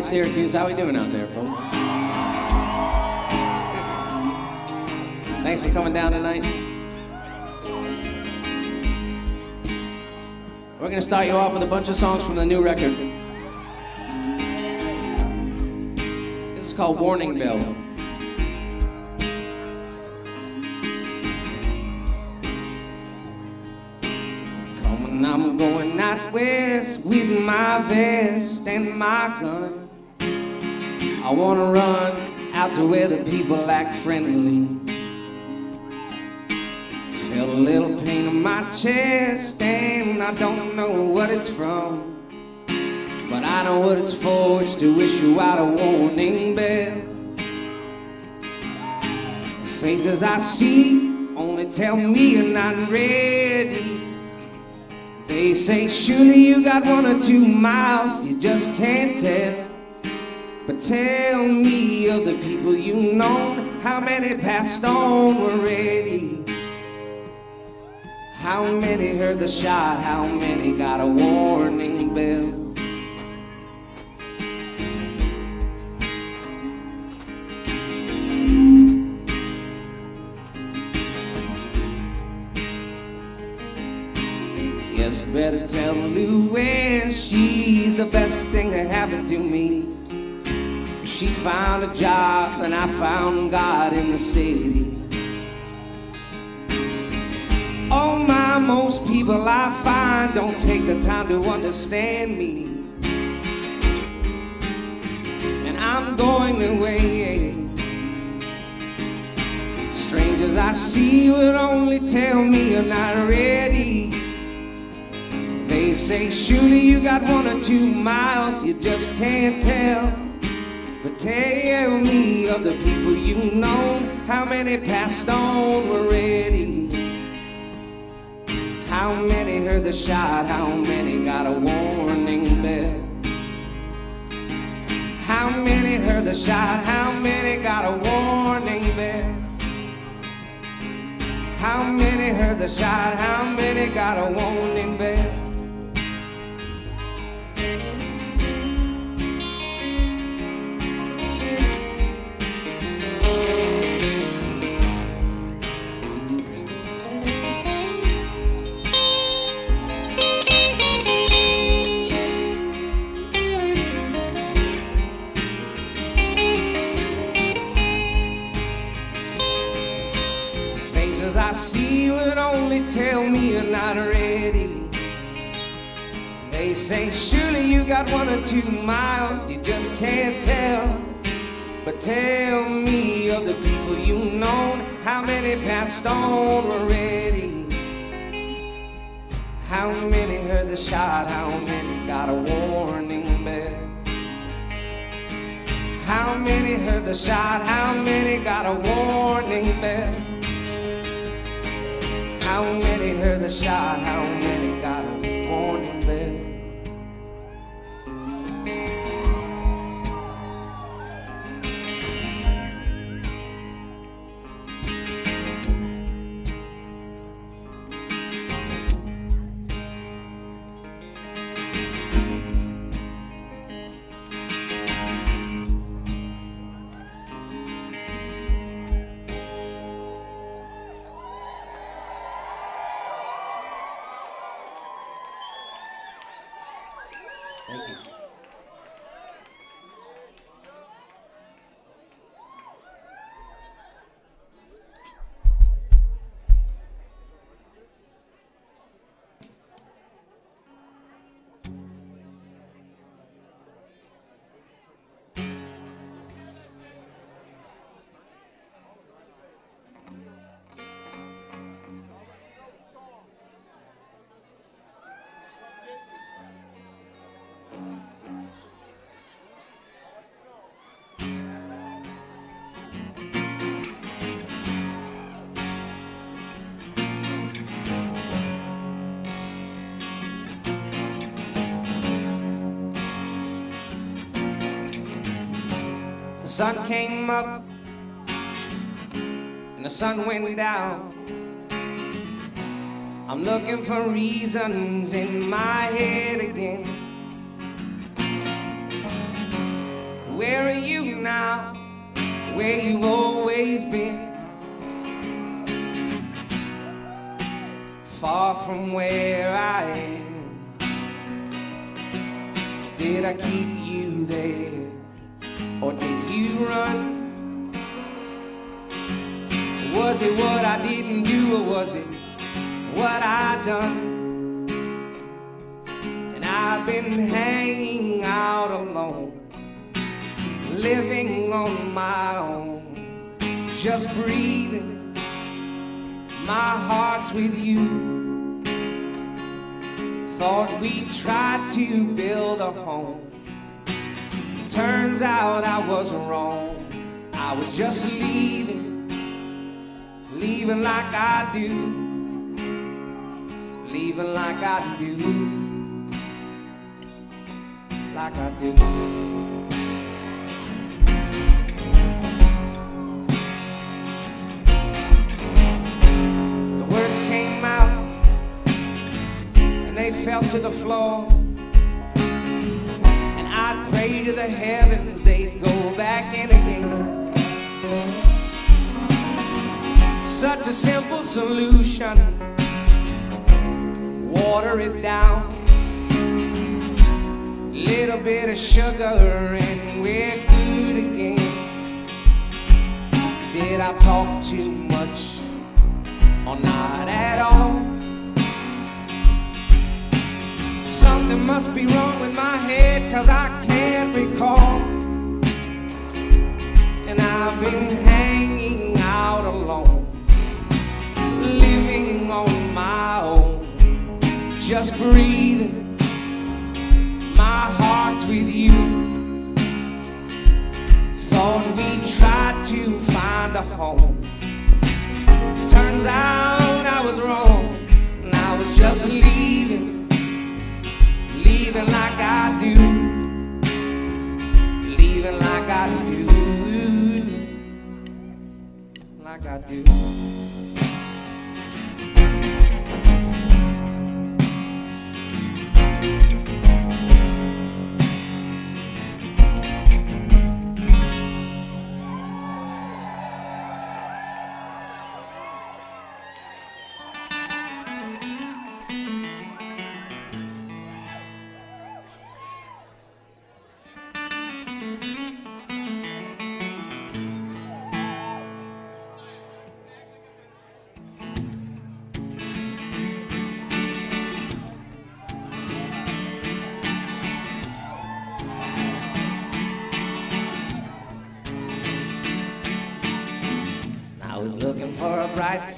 Hi, Syracuse. How we doing out there, folks? Thanks for coming down tonight. We're gonna start you off with a bunch of songs from the new record. This is called Warning Bell. I'm going out west with my vest and my gun. I wanna run out to where the people act friendly. Feel a little pain in my chest, and I don't know what it's from. But I know what it's for, it's to issue out a warning bell. The faces I see only tell me you're not ready. They say, surely you got one or two miles, you just can't tell. But tell me of the people you know, how many passed on already? How many heard the shot? How many got a warning bell? Yes, better tell Louise she's the best thing that happened to me. She found a job and I found God in the city. Oh my, most people I find don't take the time to understand me. And I'm going away. Strangers I see would only tell me you're not ready. They say, surely you got one or two miles, you just can't tell. But tell me of the people you know, how many passed on already? How many heard the shot? How many got a warning bell? How many heard the shot? How many got a warning bell? How many heard the shot? How many got a warning bell? Only tell me you're not ready. They say, surely you got one or two miles, you just can't tell. But tell me of the people you know, how many passed on already? How many heard the shot? How many got a warning bell? How many heard the shot? How many got a warning bell? How many heard the shot? How many got a warning The sun came up and the sun went down. I'm looking for reasons in my head again. Where are you now? Where you always been? Far from where I am. Did I keep or was it what I done? And I've been hanging out alone living on my own, just breathing. My heart's with you. Thought we tried to build a home. Turns out I was wrong. I was just leaving, leaving like I do, leaving like I do, like I do. The words came out and they fell to the floor. And I'd pray to the heavens they'd go back in again. Such a simple solution. Water it down. Little bit of sugar and we're good again. Did I talk too much or not at all? Something must be wrong with my head cause I can't recall And I've been hanging out alone On my own. Just breathing My heart's with you. Thought we tried to find a home. Turns out I was wrong. And I was just leaving leaving like I do, leaving like I do, like I do.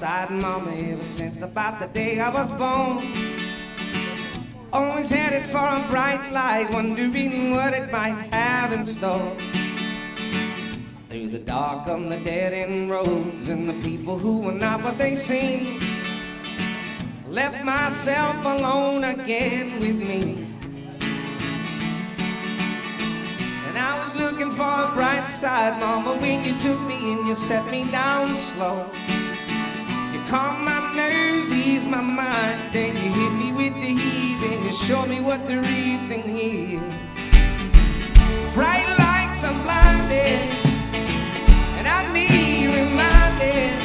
Bright side, mama, ever since about the day I was born. Always headed for a bright light, wondering what it might have in store. Through the dark on the dead end roads and the people who were not what they seemed. Left myself alone again with me. And I was looking for a bright side, mama, when you took me and you set me down slow calm my nerves, ease my mind. Then you hit me with the heat, and you show me what the real thing is. Bright lights, I'm blinded, and I need reminding.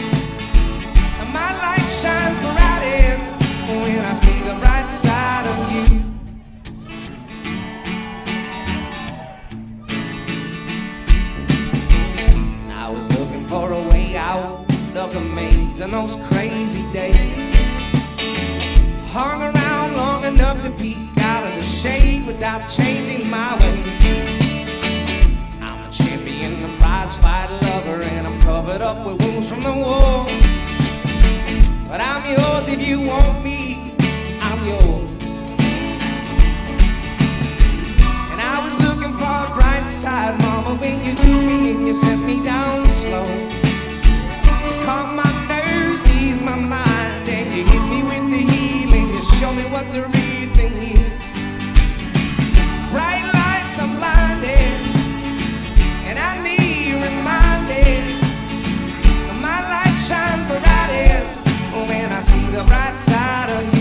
And my light shines brightest when I see the bright side of the maze and those crazy days. Hung around long enough to peek out of the shade without changing my ways. I'm a champion, a prize fight lover, and I'm covered up with wounds from the war. But I'm yours if you want me, I'm yours. And I was looking for a bright side, mama, when you took me and you set me down slow the healing. You show me what the real thing is. Bright lights, I'm blinded, and I need reminding. My light shines brightest when I see the bright side of you. Bright side of you.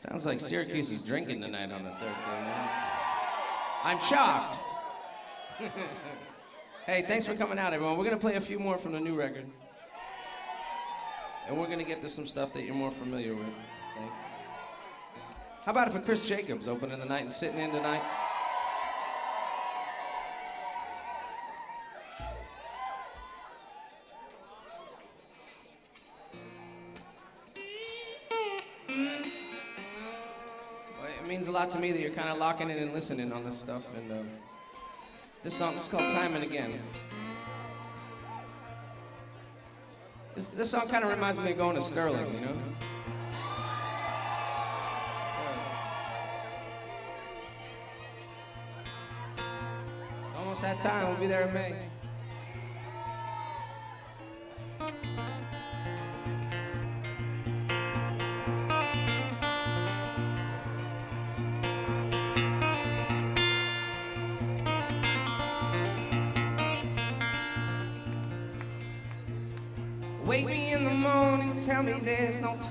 Sounds like Syracuse is drinking tonight on a Thursday night. I'm shocked. hey, thanks for coming out, everyone. We're gonna play a few more from the new record, and we're gonna get to some stuff that you're more familiar with. I think. How about if a Cris Jacobs opening the night and sitting in tonight? To me that you're kind of locking in and listening on this stuff. And uh, this song is called Time and Again. This, this song kind of reminds me of going to Sterling, you know? It's almost that time. We'll be there in May.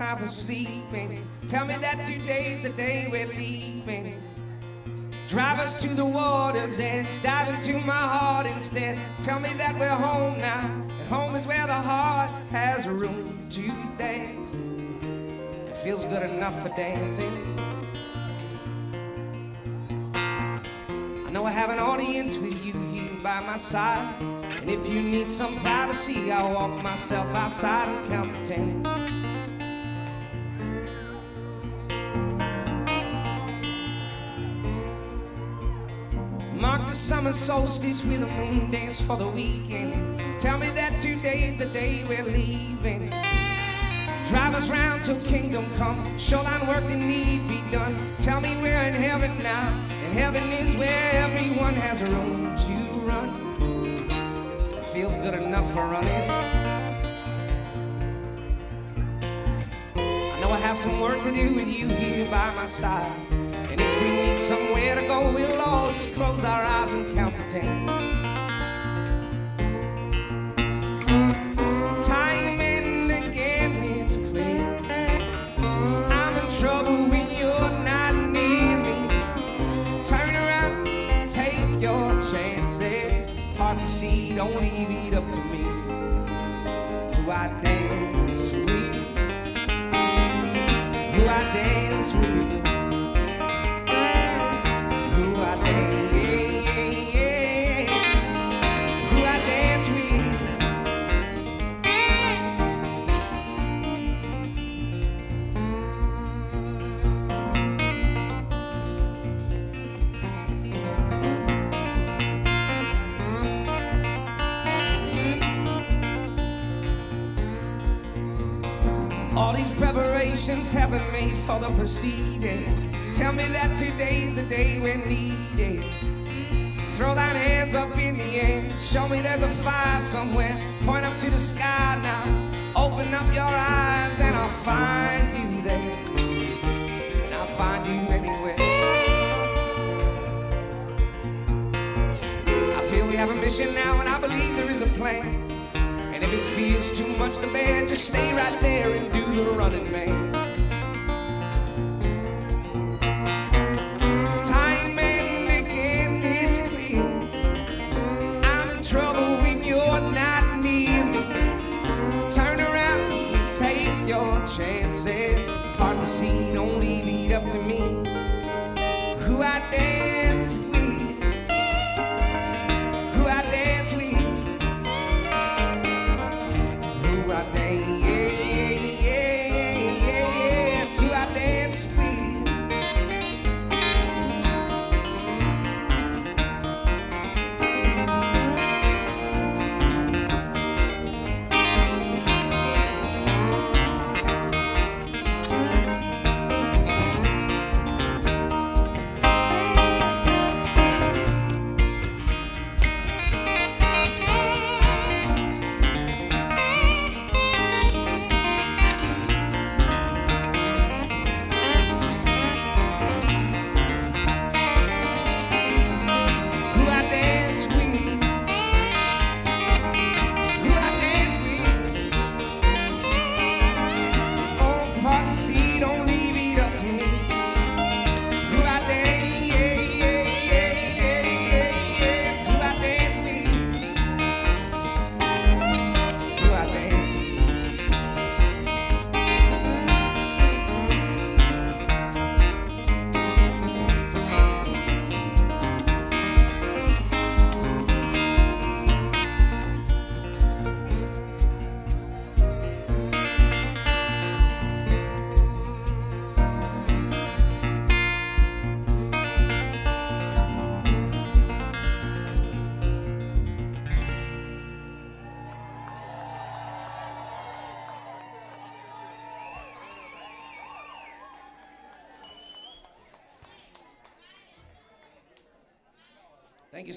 Time for sleeping. Tell me that today's the day we're leaving. Drive us to the water's edge, dive into my heart instead. Tell me that we're home now, and home is where the heart has room to dance. It feels good enough for dancing. I know I have an audience with you here by my side. And if you need some privacy, I'll walk myself outside and count to ten. Summer solstice with a moon dance for the weekend. Tell me that today's the day we're leaving. Drive us round till kingdom come. Shoreline work that need be done. Tell me we're in heaven now. And heaven is where everyone has a room to run. It feels good enough for running. I know I have some work to do with you here by my side. If we need somewhere to go, we'll all just close our eyes and count to ten. Time and again, it's clear. I'm in trouble when you're not near me. Turn around, take your chances. Don't leave it up day we're. Throw thine hands up in the air. Show me there's a fire somewhere. Point up to the sky now. Open up your eyes and I'll find you there. And I'll find you anywhere. I feel we have a mission now and I believe there is a plan. And if it feels too much to bear, just stay right there and do the running man.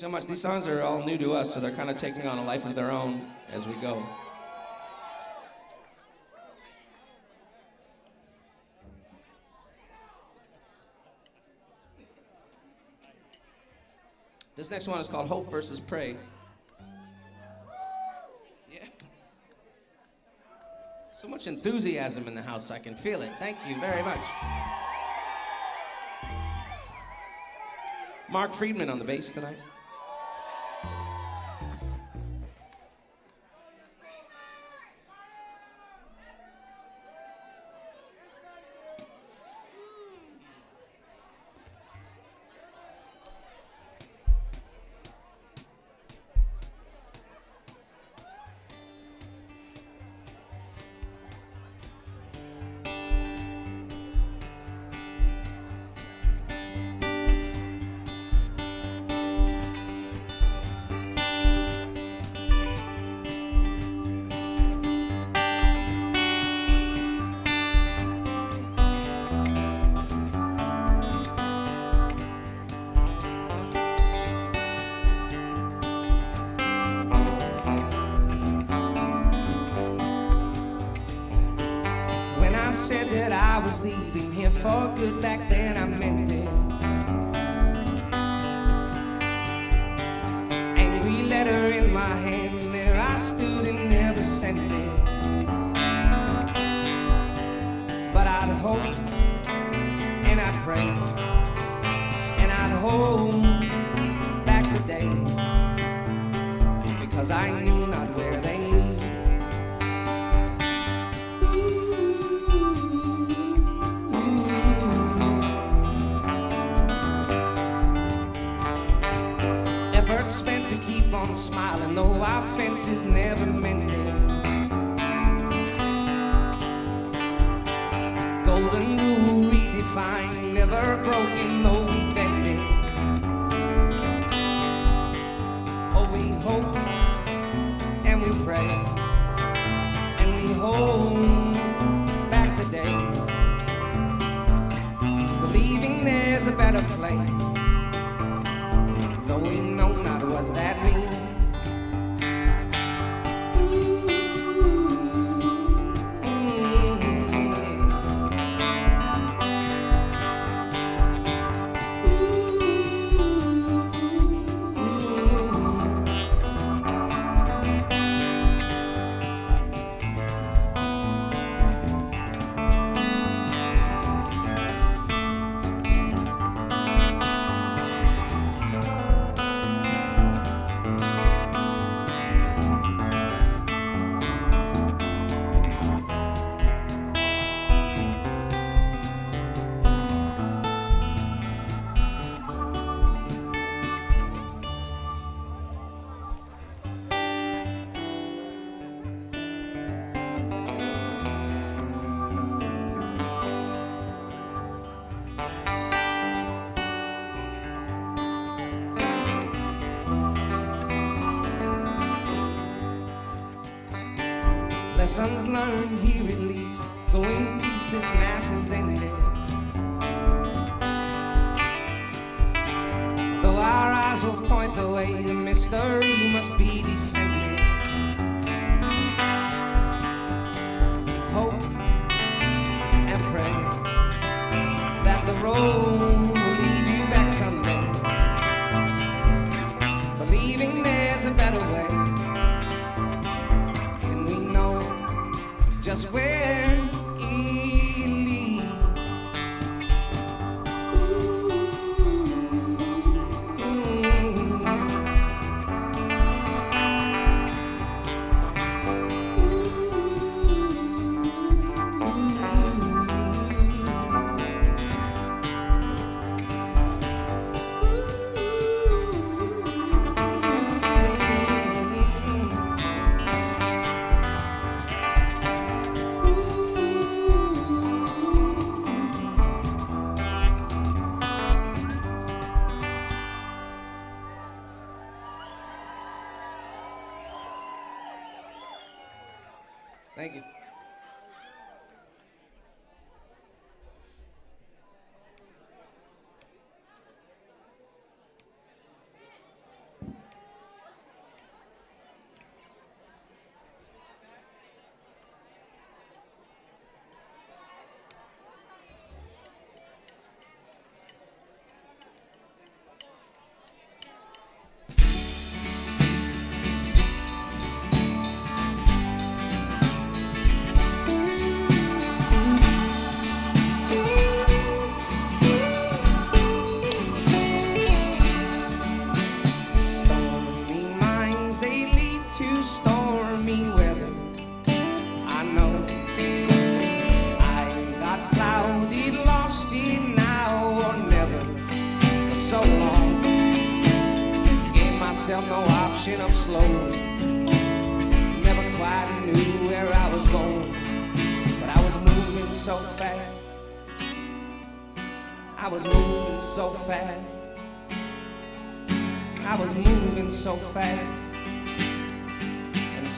So much. These songs are all new to us, so they're kind of taking on a life of their own as we go. This next one is called Hope versus Pray. Yeah. So much enthusiasm in the house, I can feel it. Thank you very much. Marc Friedman on the bass tonight.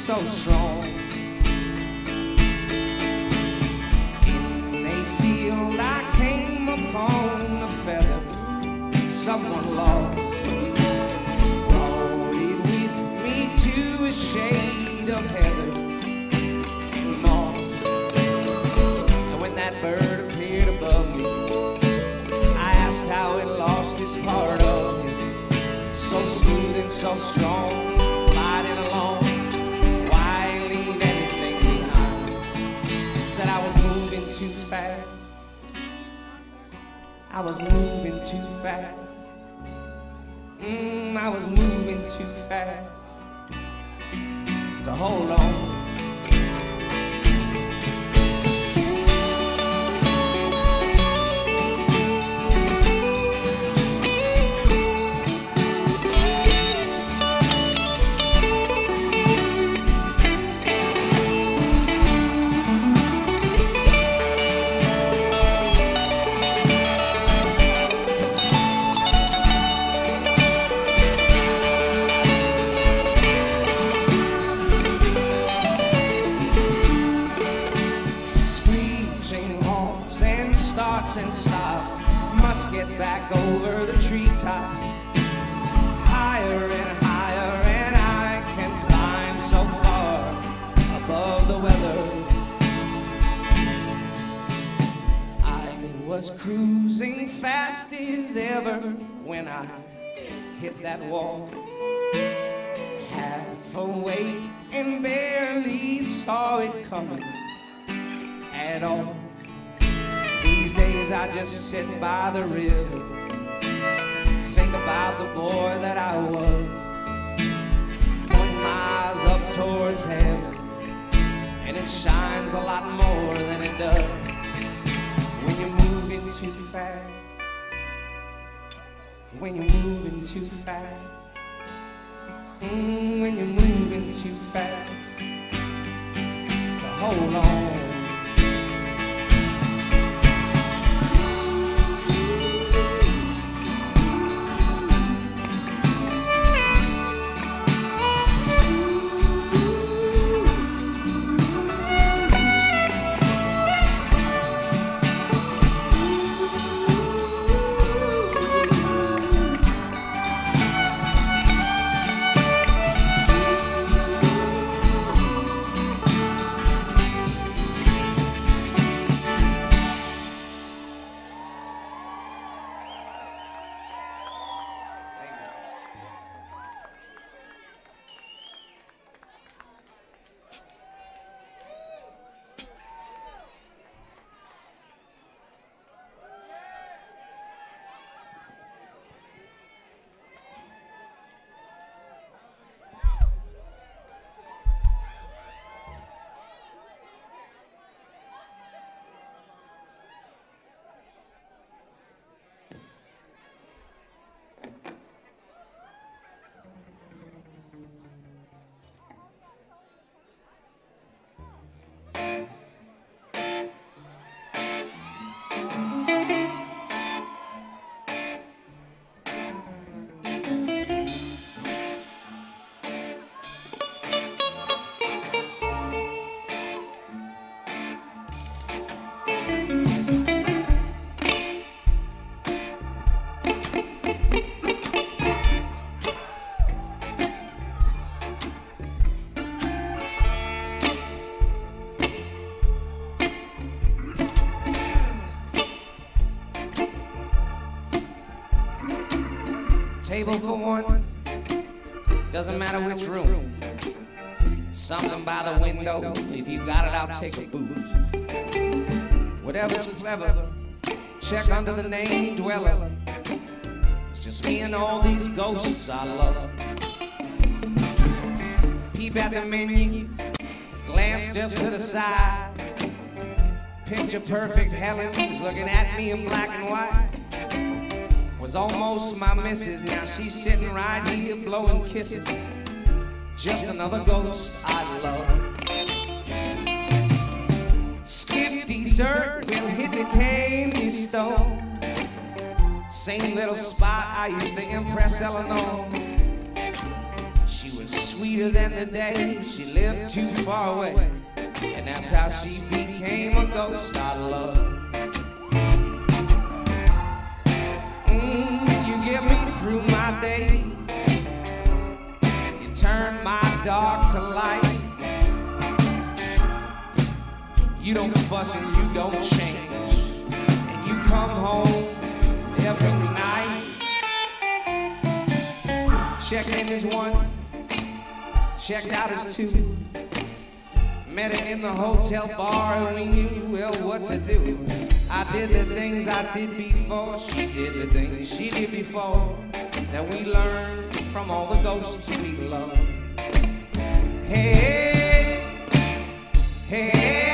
So strong. Table for one. Doesn't matter which room. Something by the window. If you got it, I'll take a booze. Whatever's clever. Check under the name dweller. It's just me and all these ghosts I love. Peep at the menu. Glance just to the side. Picture perfect Helen who's looking at me in black and white almost my missus. Now she's sitting right here blowing kisses. Just another ghost I love. Skip dessert and hit the candy store. Same little spot I used to impress Eleanor. She was sweeter than the day she lived too far away. And that's how she became a ghost I love. Through my days. You turn my dark to light. You don't fuss and you don't change. And you come home every night. Checked in as one, checked out as two. Met her in the hotel bar and we knew well what to do. I did the things I did before, she did the things she did before. That we learn from all the ghosts we love. Hey, hey.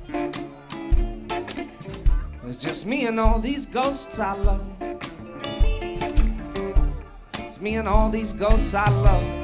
It's just me and all these ghosts I love. It's me and all these ghosts I love.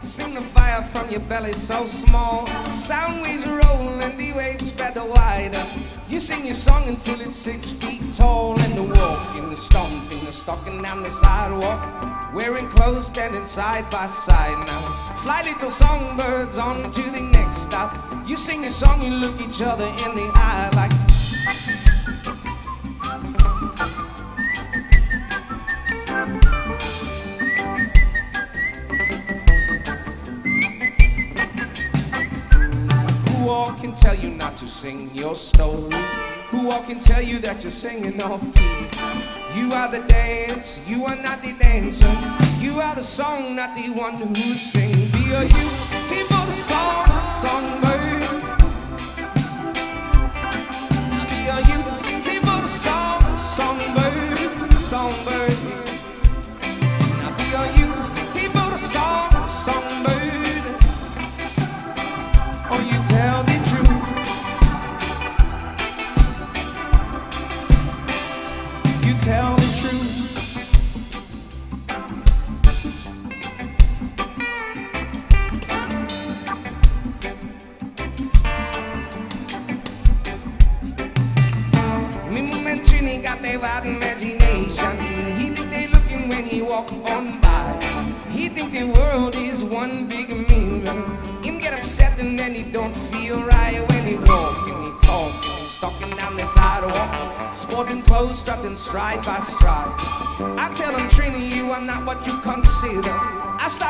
Sing the fire from your belly so small. Sound waves roll and the waves spread the wider. You sing your song until it's six feet tall. And the walking, the stomp stomping, the stalking down the sidewalk. Wearing clothes standing side by side now. Fly little songbirds on to the next stop. You sing your song, you look each other in the eye like. Tell you not to sing your story? Who all can tell you that you're singing off key? You are the dance, you are not the dancer. You are the song, not the one who sings. Be a you, devote song, songbird.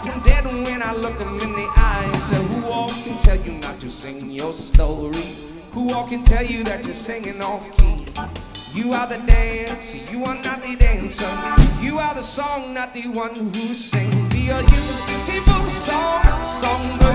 Stop dead when I look him in the eye and say, Who all can tell you not to sing your story? Who all can tell you that you're singing off key? You are the dance, you are not the dancer. You are the song, not the one who sings. Be a beautiful song, songbird.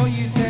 or you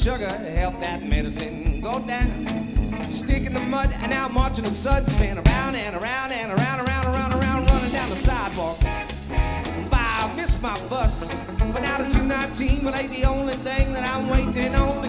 sugar help that medicine go down. Stick in the mud and now marching in the sun. Spin around and around and around, around, around, around, running down the sidewalk. Bye, I missed my bus. But now the 219 will ain't the only thing that I'm waiting on.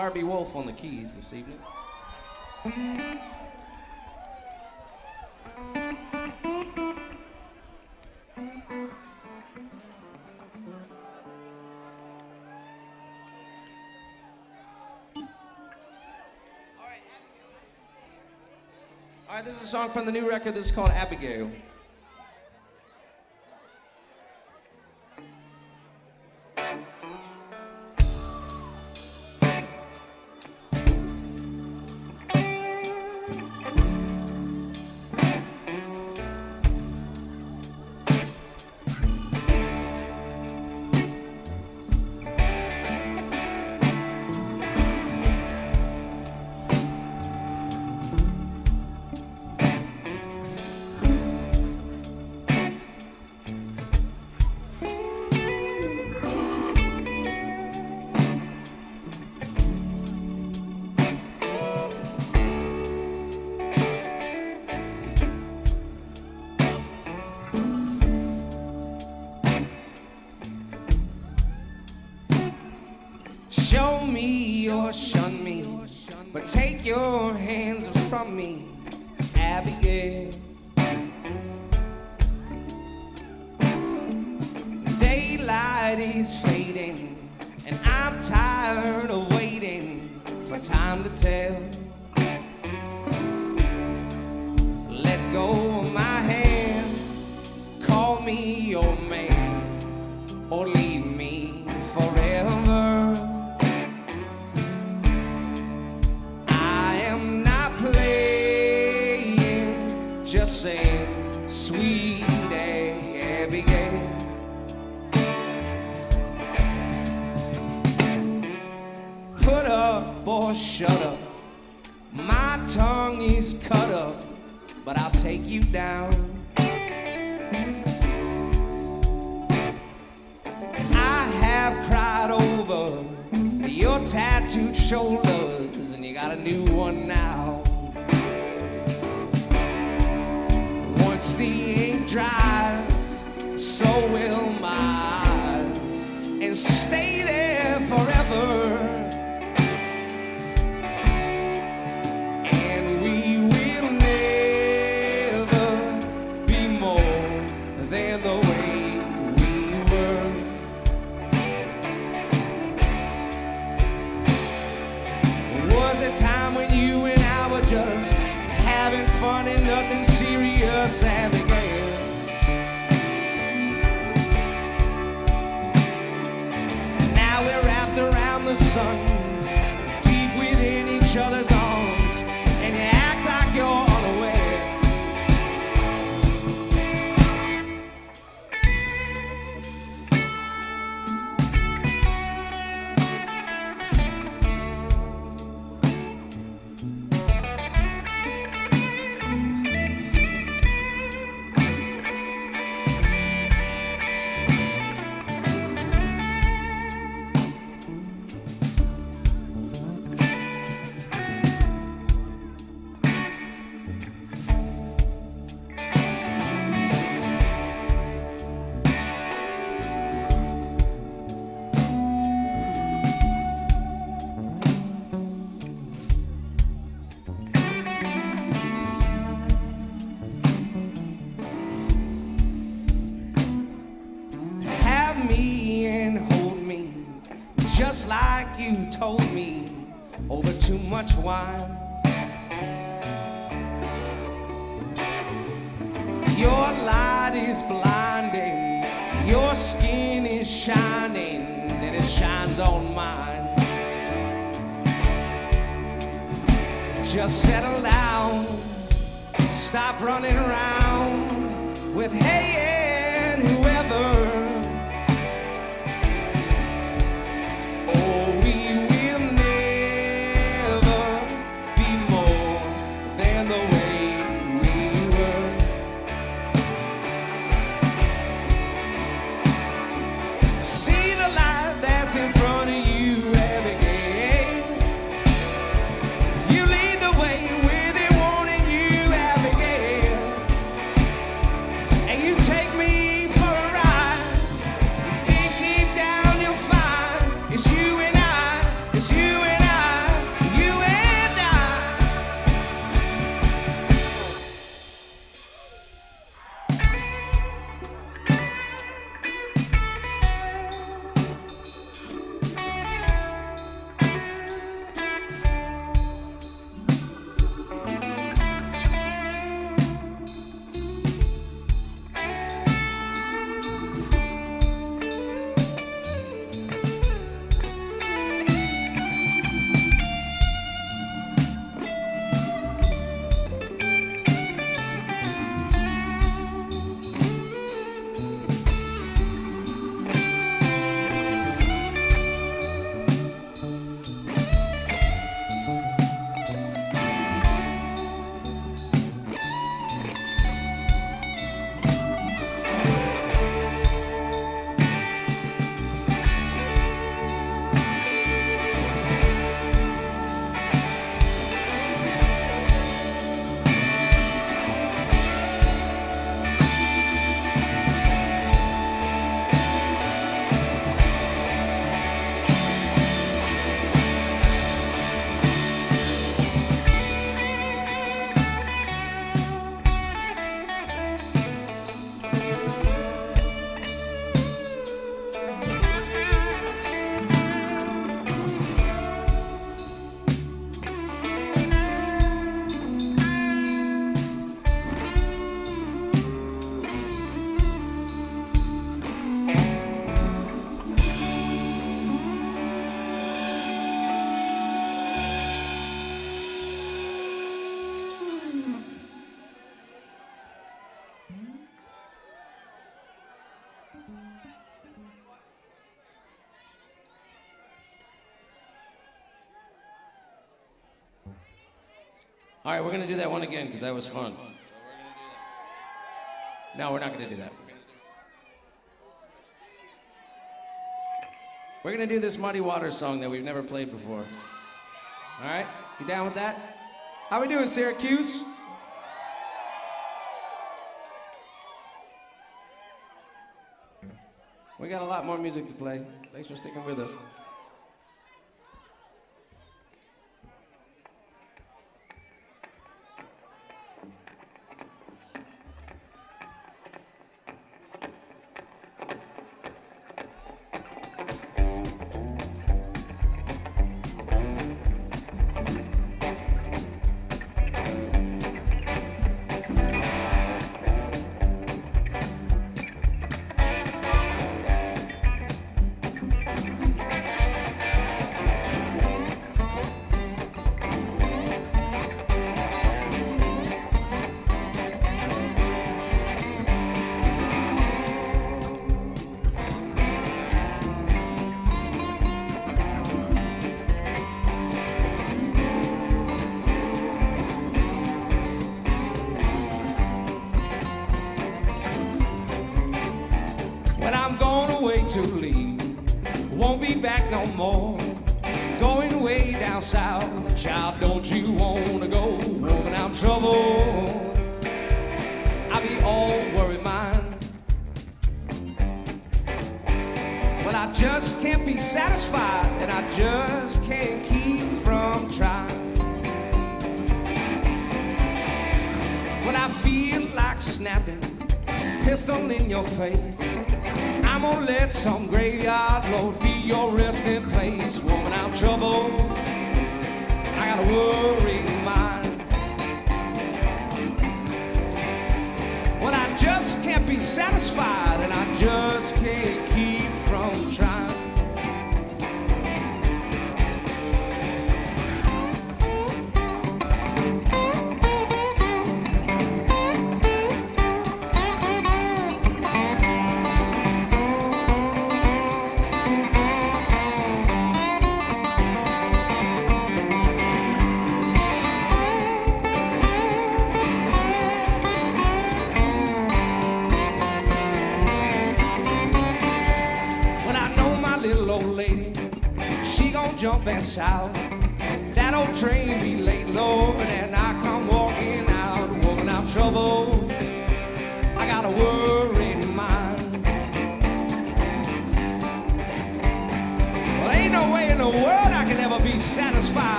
Darby Wolf on the keys this evening. All right, this is a song from the new record. This is called Abigail. tongue is cut up, but I'll take you down. I have cried over your tattooed shoulders, and you got a new one now. Once the ink dries, so will my eyes, and stay there. Now we're wrapped around the sun. All right, we're going to do that one again because that was fun. No, we're not going to do that. We're going to do this Muddy water song that we've never played before. All right? You down with that? How we doing, Syracuse? We got a lot more music to play. Thanks for sticking with us.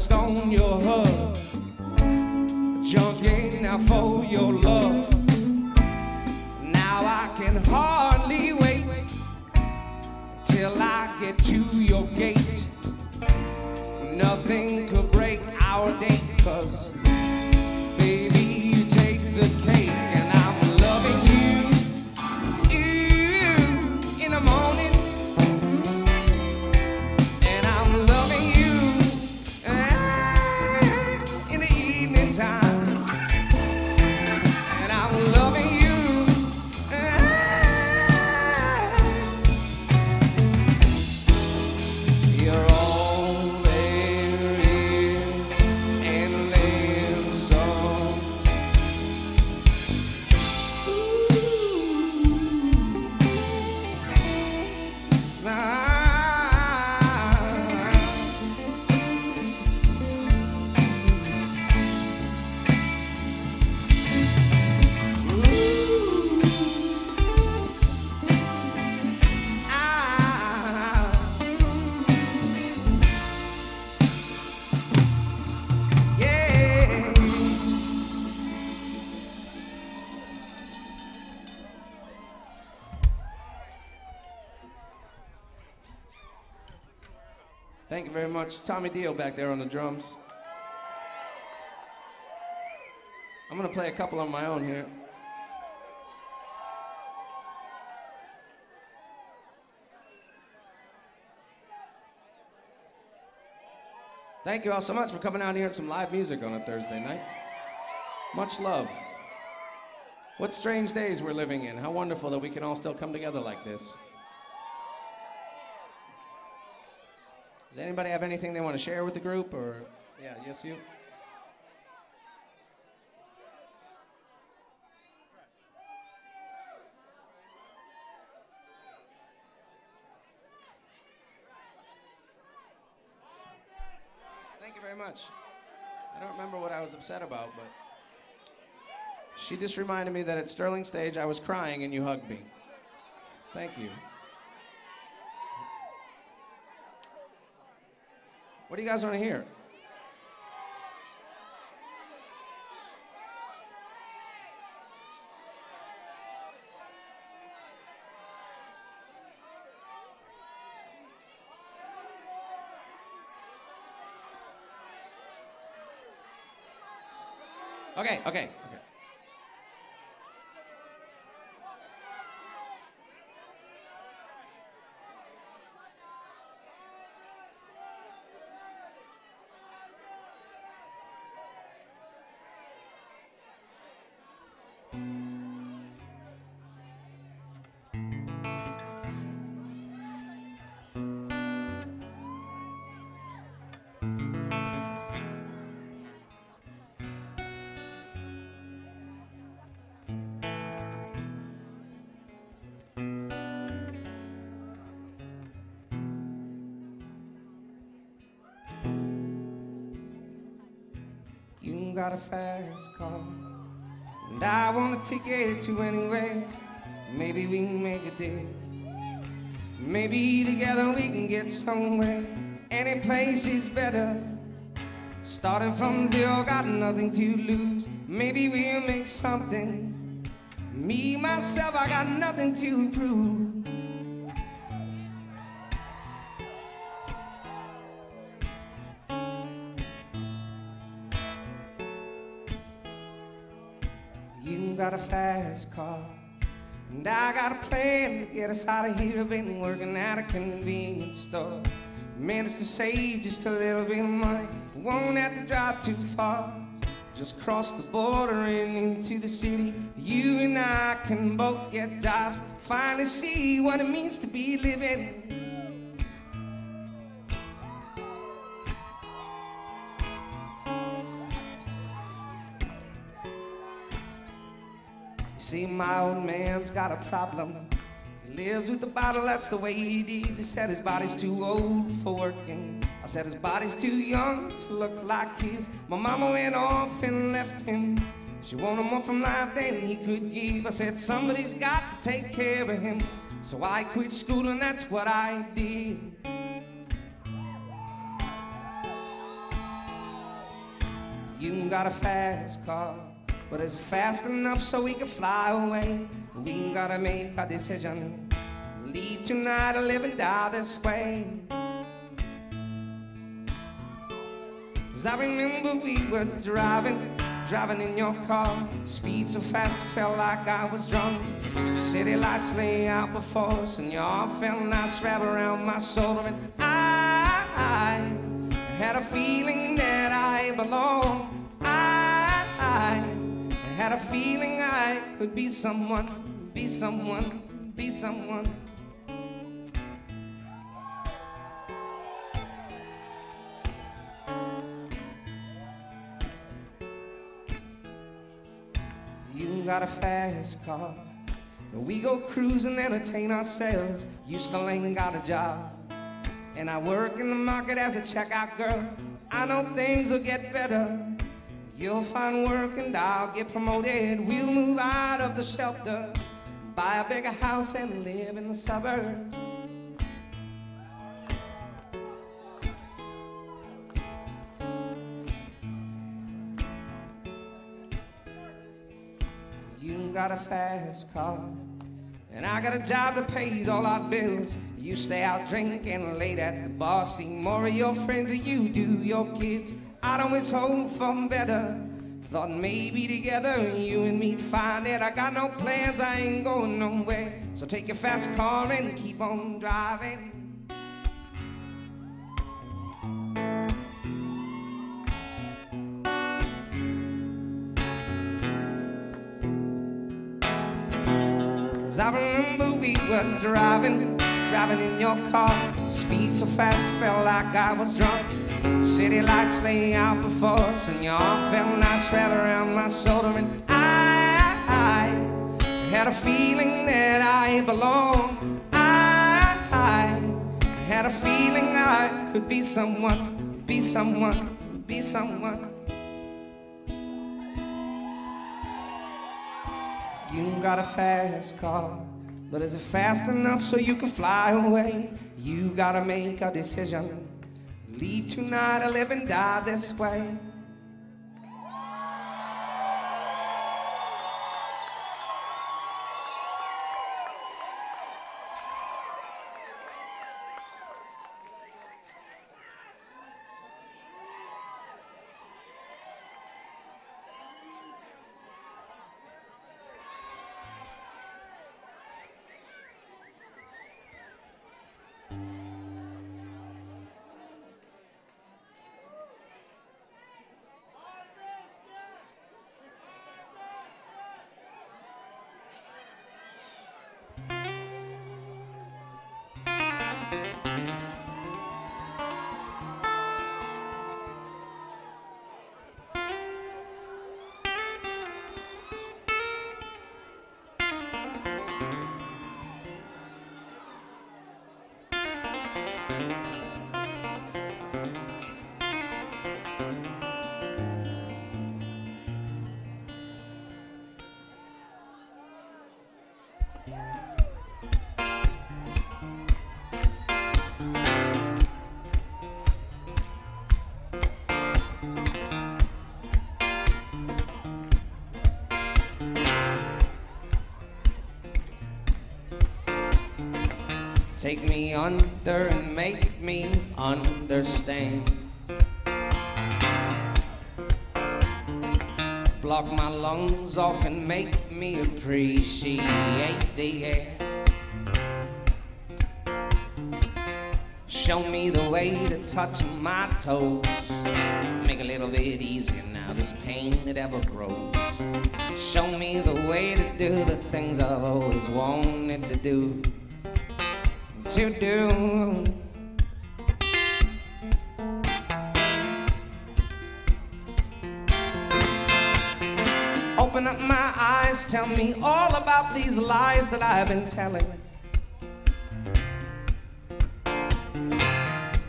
just on your hug. Junking now for your love. Now I can hardly wait till I get to your gate. Nothing could break our date, cause much. Tommy Diehl back there on the drums. I'm going to play a couple on my own here. Thank you all so much for coming out here and some live music on a Thursday night. Much love. What strange days we're living in. How wonderful that we can all still come together like this. Does anybody have anything they want to share with the group? Or, yeah, yes, you? Thank you very much. I don't remember what I was upset about, but she just reminded me that at Sterling Stage I was crying and you hugged me. Thank you. What do you guys want to hear? Okay, okay, got a fast car, and I want take it to anywhere. Maybe we can make a deal. Maybe together we can get somewhere. Any place is better. Starting from zero, got nothing to lose. Maybe we'll make something. Me, myself, I got nothing to prove. Fast car. And I got a plan to get us out of here. Been working at a convenience store. Managed to save just a little bit of money. Won't have to drive too far. Just cross the border and into the city. You and I can both get jobs. Finally see what it means to be living. See, my old man's got a problem. He lives with the bottle, that's the way he is. He said his body's too old for working. I said his body's too young to look like his. My mama went off and left him. She wanted more from life than he could give. I said somebody's got to take care of him. So I quit school and that's what I did. You got a fast car, but is it fast enough so we can fly away? We gotta make a decision. Leave tonight or live and die this way. Cause I remember we were driving, driving in your car. Speed so fast, I felt like I was drunk. City lights lay out before us, and your arm felt nice wrapped around my shoulder. And I, I had a feeling that I belonged. Had a feeling I could be someone, be someone, be someone. You got a fast car. We go cruise and entertain ourselves. You still ain't got a job. And I work in the market as a checkout girl. I know things will get better. You'll find work and I'll get promoted. We'll move out of the shelter, buy a bigger house and live in the suburbs. You got a fast car. And I got a job that pays all our bills. You stay out drinking late at the bar. See more of your friends than you do your kids. I'd always hope for better. Thought maybe together you and me'd find it. I got no plans, I ain't going nowhere. So take your fast car and keep on driving. I remember we were driving, driving in your car. Speed so fast, felt like I was drunk. City lights lay out before us, and your arm felt nice wrapped around my shoulder. And I, I had a feeling that I belonged. I, I had a feeling I could be someone, be someone, be someone. You got a fast car, but is it fast enough so you can fly away? You gotta make a decision. Leave tonight or live and die this way. Take me under and make me understand. Block my lungs off and make me appreciate the air. Show me the way to touch my toes. Make a little bit easier now, this pain it ever grows. Show me the way to do the things I've always wanted to do to do. Open up my eyes, tell me all about these lies that I've been telling.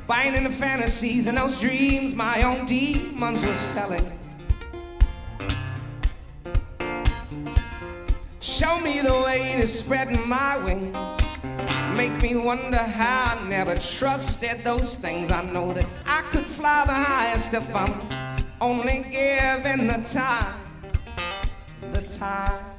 Buying into fantasies and those dreams my own demons were selling. Show me the way to spread my wings make me wonder how I never trusted those things. I know that I could fly the highest if I'm only given the time, the time.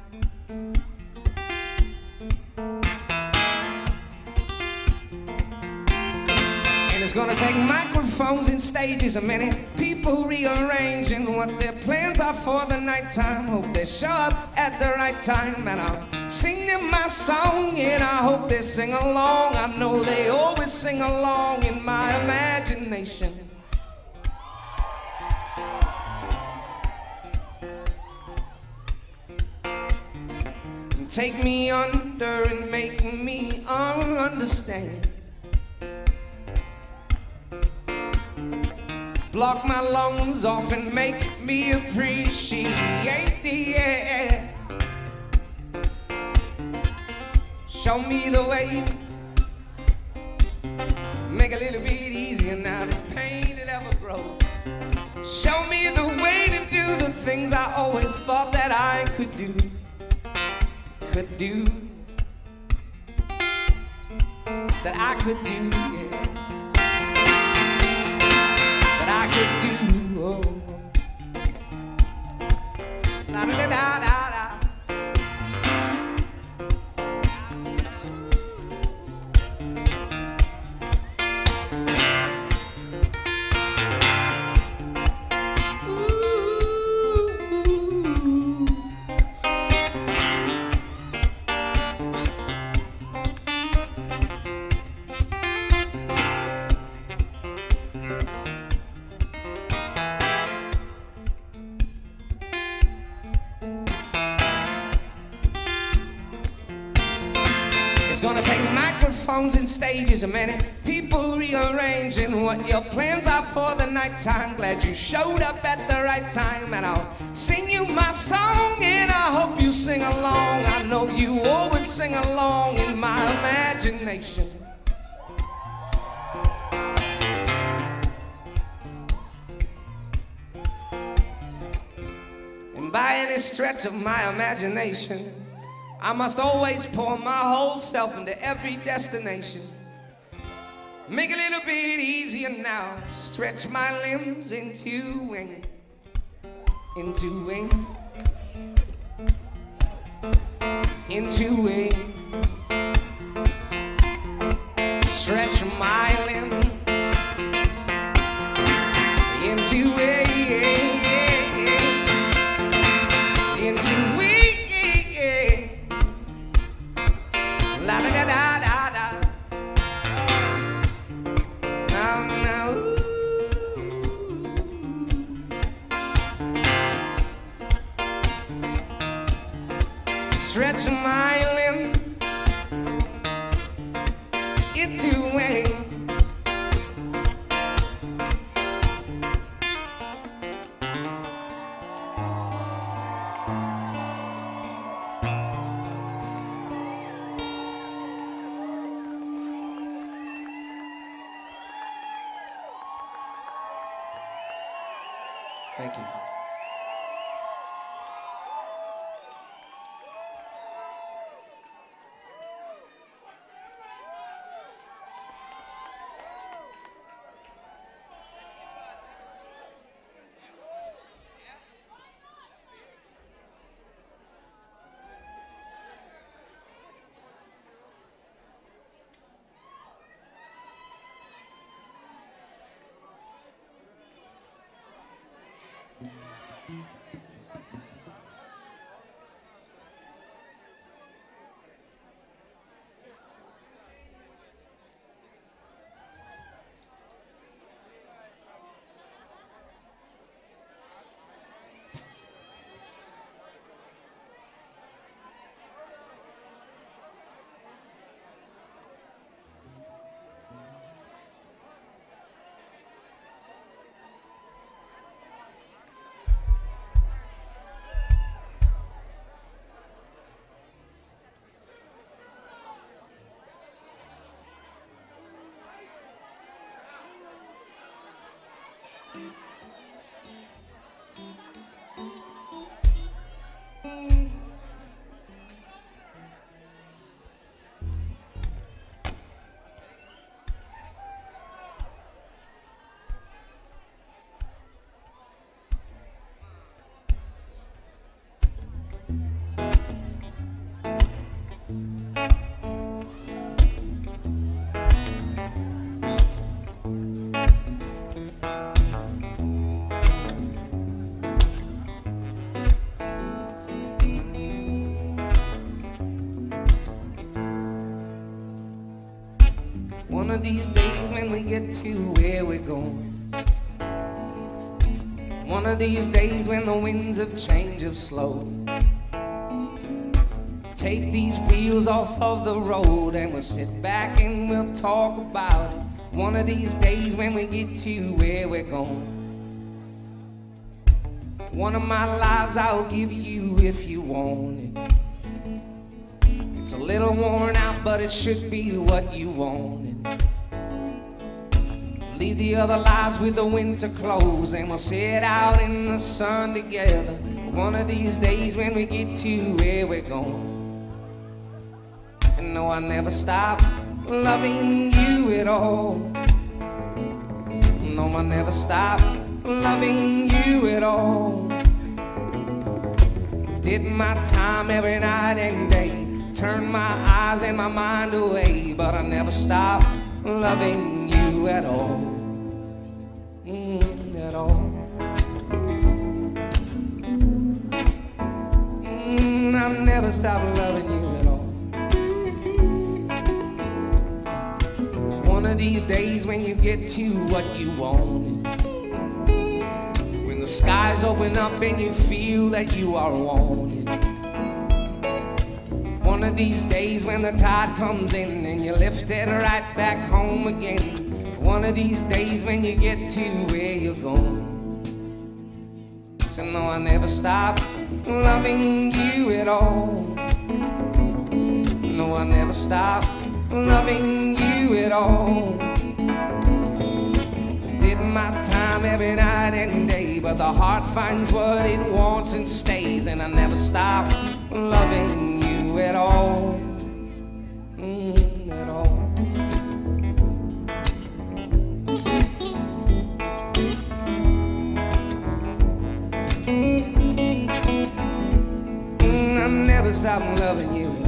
Gonna take microphones and stages, and many people rearranging what their plans are for the nighttime. Hope they show up at the right time, and I'll sing them my song, and I hope they sing along. I know they always sing along in my imagination. Take me under and make me understand. Block my lungs off and make me appreciate the air. Show me the way, make a little bit easier now. This pain it ever grows. Show me the way to do the things I always thought that I could do, could do, that I could do. Yeah. I could do. Oh. La da da da. Stages, many people rearranging what your plans are for the nighttime. Glad you showed up at the right time, and I'll sing you my song, and I hope you sing along. I know you always sing along in my imagination. And by any stretch of my imagination. I must always pour my whole self into every destination. Make a little bit easier now. Stretch my limbs into wings. Into wings. Into wings. Stretch my limbs of these days when we get to where we're going. One of these days when the winds of change have slowed. Take these wheels off of the road and we'll sit back and we'll talk about it. One of these days when we get to where we're going. One of my lives I'll give you if you want it. It's a little worn out, but it should be what you wanted. Leave the other lives with the winter clothes, and we'll sit out in the sun together. One of these days when we get to where we're going. And no, I never stop loving you at all. No, I never stop loving you at all. Did my time every night and day. Turned my eyes and my mind away, but I never stopped loving you at all. Stopped loving you at all. One of these days when you get to what you wanted. When the skies open up and you feel that you are wanted. One of these days when the tide comes in and you're lifted right back home again. One of these days when you get to where you're going. So no, I never stop loving you at all. I never stop loving you at all. Did my time every night and day, but the heart finds what it wants and stays, and I never stop loving you at all. Mm. Mm, I never stop loving you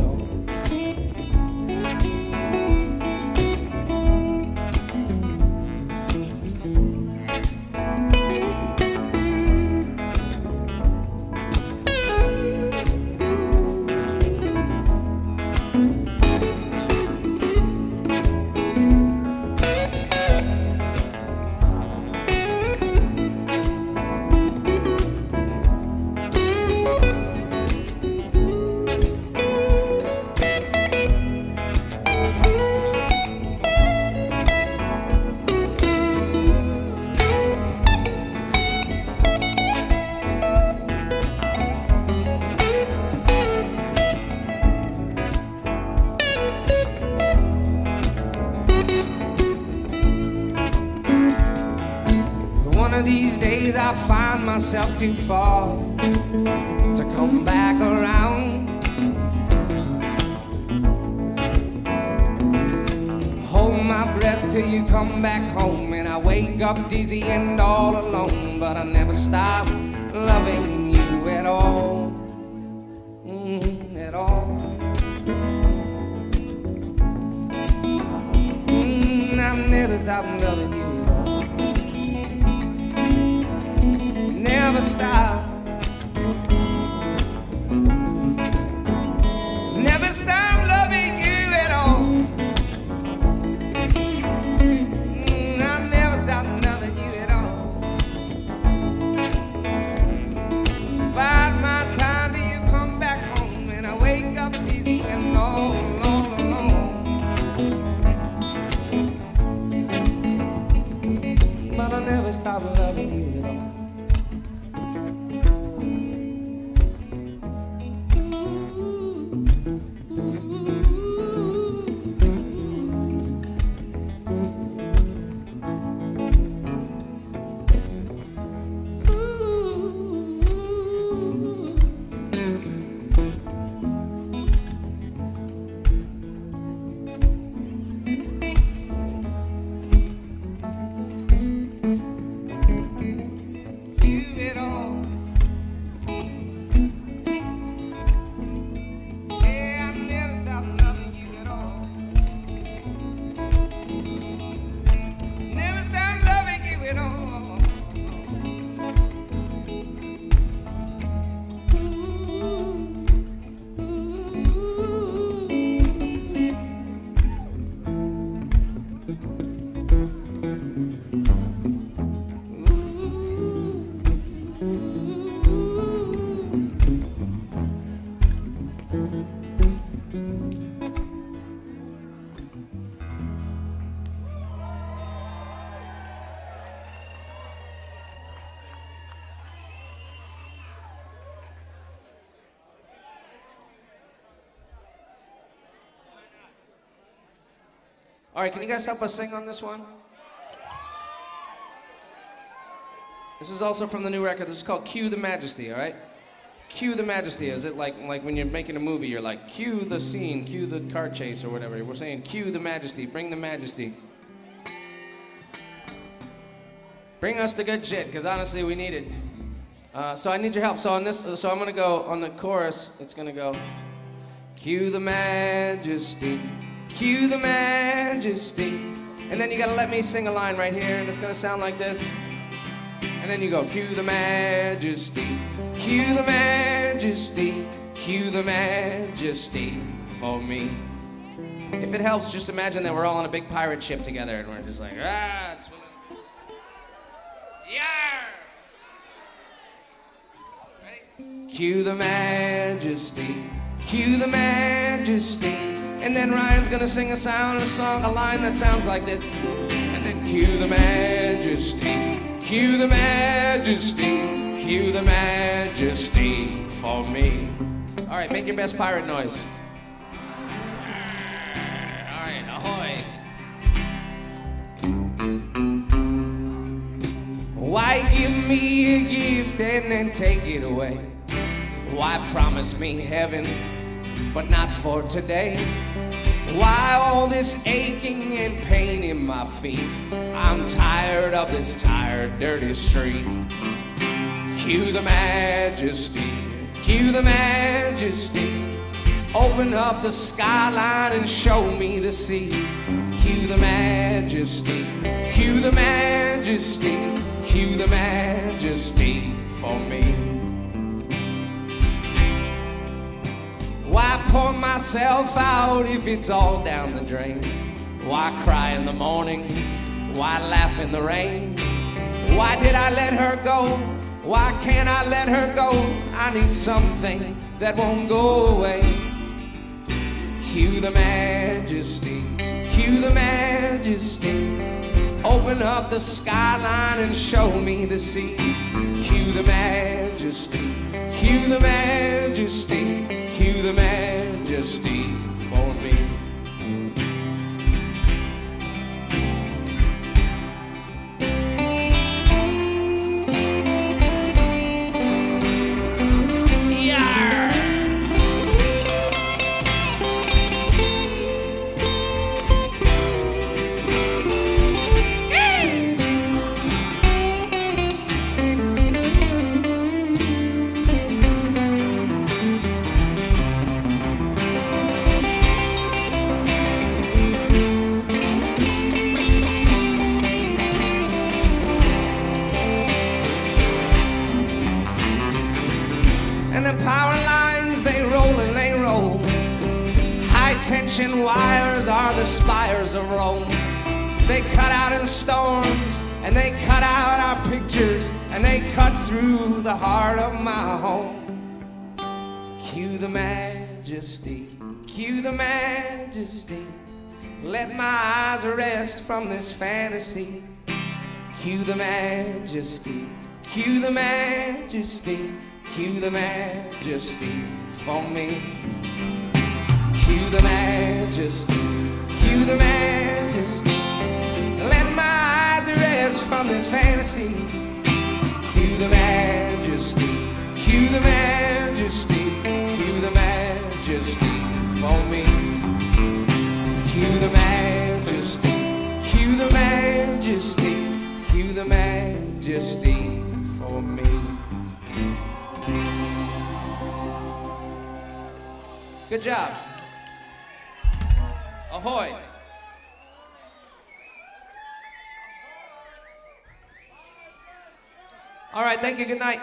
myself too far to come back around. Hold my breath till you come back home, and I wake up dizzy and right, can you guys help us sing on this one? This is also from the new record. This is called Cue the Majesty, all right? Cue the Majesty. Is it like like when you're making a movie, you're like, cue the scene, cue the car chase or whatever. We're saying cue the majesty, bring the majesty. Bring us the good shit, because honestly, we need it. Uh, so I need your help. So on this, so I'm gonna go on the chorus. It's gonna go, cue the majesty, cue the majesty, and then you gotta let me sing a line right here, and it's gonna sound like this. And then you go, cue the majesty, cue the majesty, cue the majesty for me. If it helps, just imagine that we're all on a big pirate ship together and we're just like, ah, it's yeah. Cue the majesty, cue the majesty. And then Ryan's gonna sing a sound, a song, a line that sounds like this. And then cue the majesty, cue the majesty, cue the majesty for me. All right, make your best pirate noise. All right, ahoy. Why give me a gift and then take it away? Why promise me heaven, but not for today? Why all this aching and pain in my feet? I'm tired of this tired, dirty street. Cue the majesty, cue the majesty. Open up the skyline and show me the sea. Cue the majesty, cue the majesty, cue the majesty for me. Why pour myself out if it's all down the drain? Why cry in the mornings? Why laugh in the rain? Why did I let her go? Why can't I let her go? I need something that won't go away. Cue the majesty, cue the majesty. Open up the skyline and show me the sea. Cue the majesty, cue the majesty cue the majesty wires are the spires of Rome. They cut out in storms, and they cut out our pictures, and they cut through the heart of my home. Cue the majesty, cue the majesty. Let my eyes rest from this fantasy. Cue the majesty, cue the majesty, cue the majesty for me. Cue the majesty, cue the majesty. Let my eyes rest from this fantasy. Cue the majesty, cue the majesty, cue the majesty for me. Cue the majesty, cue the majesty, cue the majesty for me. Good job. Ahoy! All right, thank you. Good night.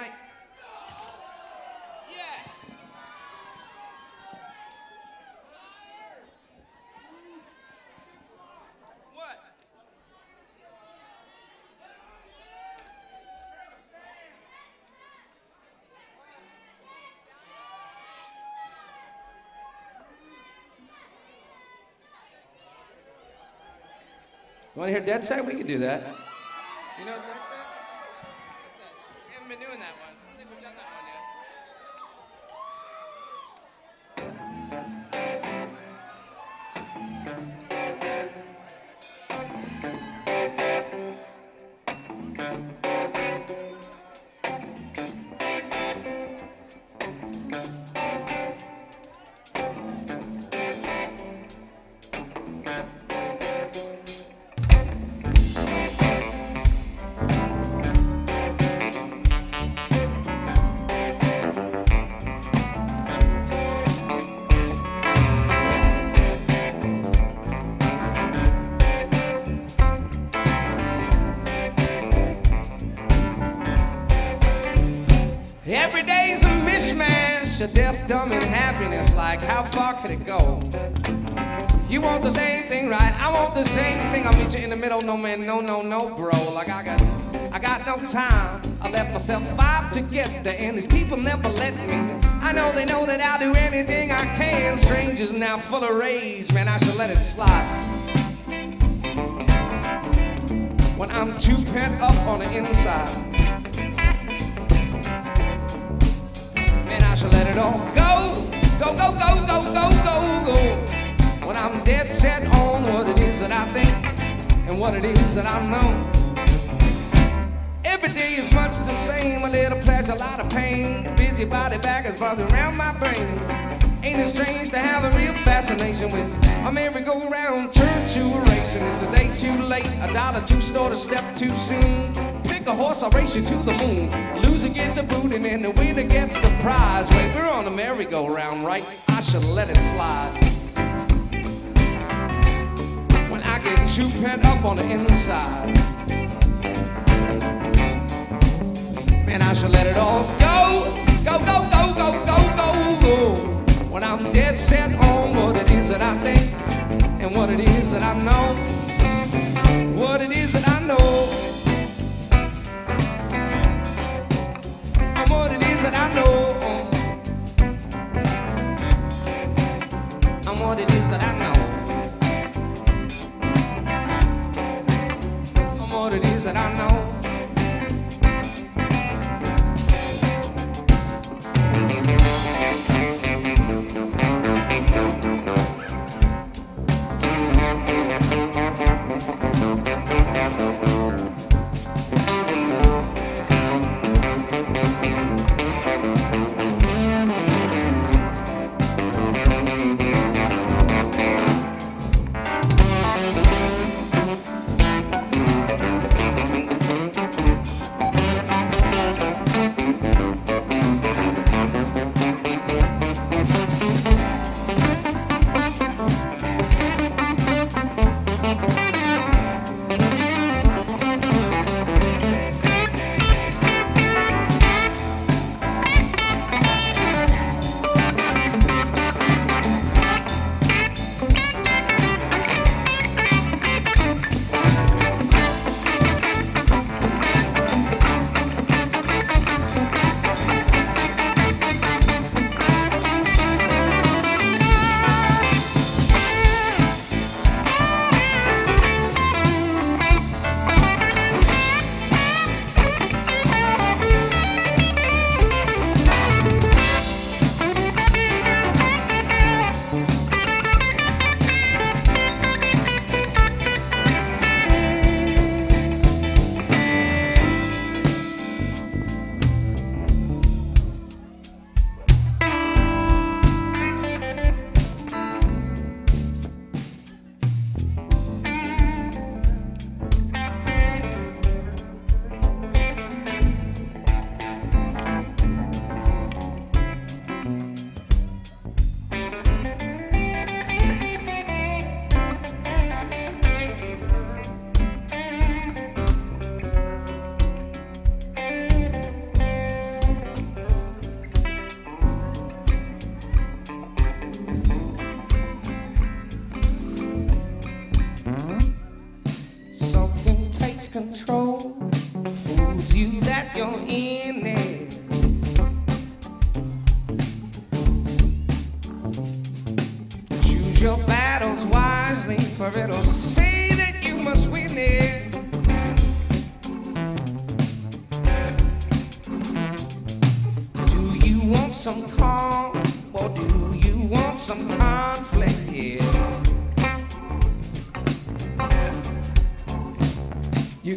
Want to hear Dead Set? We can do that. You know how far could it go? You want the same thing, right? I want the same thing. I'll meet you in the middle. No man, no, no, no, bro. Like I got, I got no time. I left myself five to get there, and these people never let me. I know they know that I'll do anything I can. Strangers now full of rage, man. I should let it slide. When I'm too pent up on the inside. Man, I should let it all go. Go, go, go, go, go, go, go. When I'm dead set on what it is that I think and what it is that I know. Every day is much the same. A little pleasure, a lot of pain. Busy body back is buzzing around my brain. Ain't it strange to have a real fascination with a merry-go-round turn to a racing? It's a day too late, a dollar too store to step too soon. Pick a horse, I'll race you to the moon. Loser get the boot, and then the winner gets the prize. Wait, we're on a merry-go-round, right? I should let it slide. When I get too pent up on the inside. Man, I should let it all go. Go, go, go, go, go, go, go. When I'm dead set on what it is that I think and what it is that I know. What it is that I know. And what it is that I know. And what it is that I know.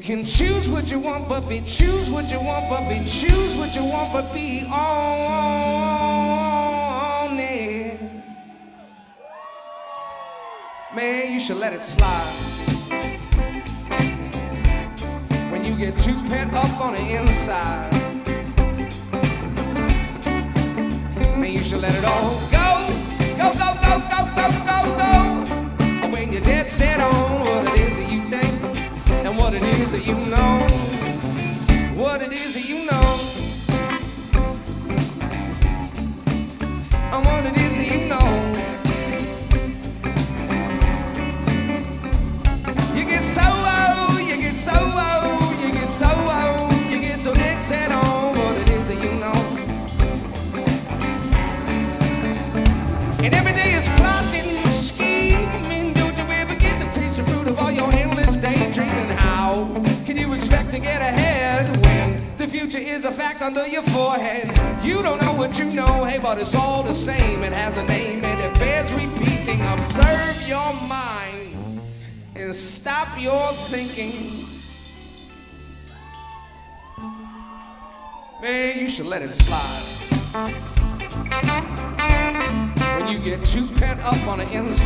Can choose what you want, but be choose what you want, but be choose what you want, but be honest. Man, you should let it slide. When you get too pent up on the inside, let it slide. When you get too pent up on the inside.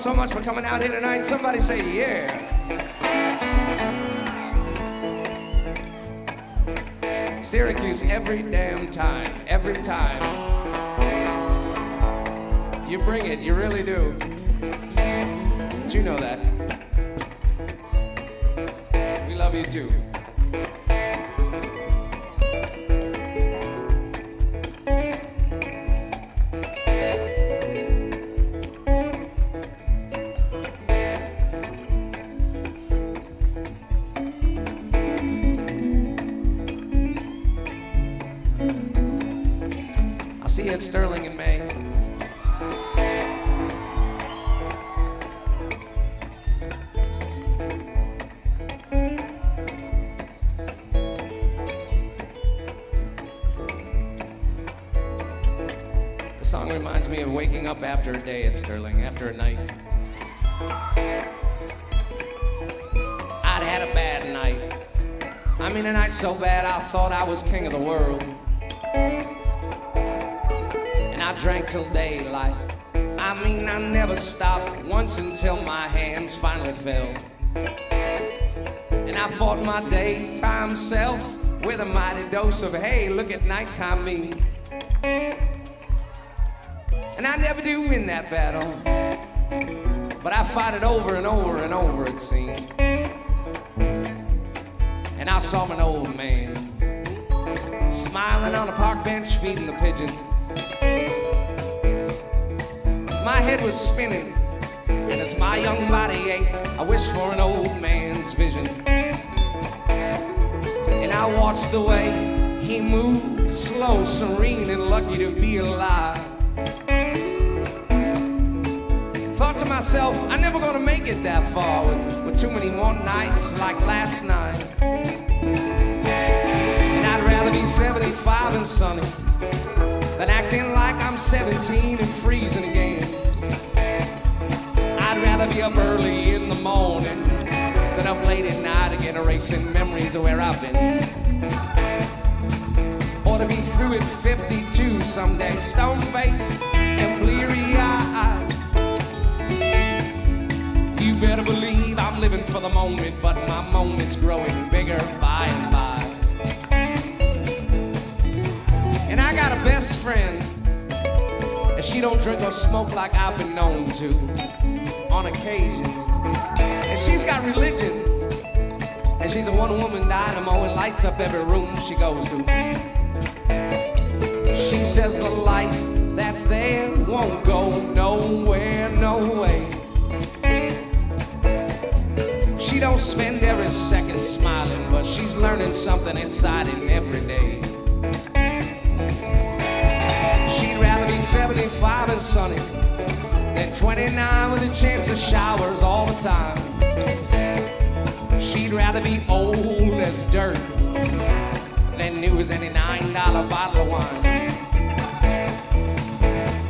So much for coming out here tonight. Somebody say, yeah. Syracuse every damn time, every time. You bring it, you really do. But you know that. We love you too. Until my hands finally fell. And I fought my daytime self with a mighty dose of, hey, look at nighttime me. And I never do win that battle. But I fight it over and over and over, it seems. And I saw an old man smiling on a park bench feeding the pigeons. My head was spinning, and as my young body ached, I wished for an old man's vision. And I watched the way he moved, slow, serene, and lucky to be alive. Thought to myself, I'm never gonna make it that far with, with too many more nights like last night. And I'd rather be 75 and sunny than acting like I'm 17 and freezing again. I'd rather be up early in the morning than up late at night again erasing memories of where I've been. Or to be through at 52 someday, stone faced and bleary eyed. You better believe I'm living for the moment, but my moment's growing bigger by and by. And I got a best friend, and she don't drink or smoke like I've been known to on occasion. And she's got religion, and she's a one-woman dynamo and lights up every room she goes to. She says the light that's there won't go nowhere, no way. She don't spend every second smiling, but she's learning something inside him every day. She'd rather be 75 and sunny than 29 with a chance of showers all the time. She'd rather be old as dirt than new as any $9 bottle of wine.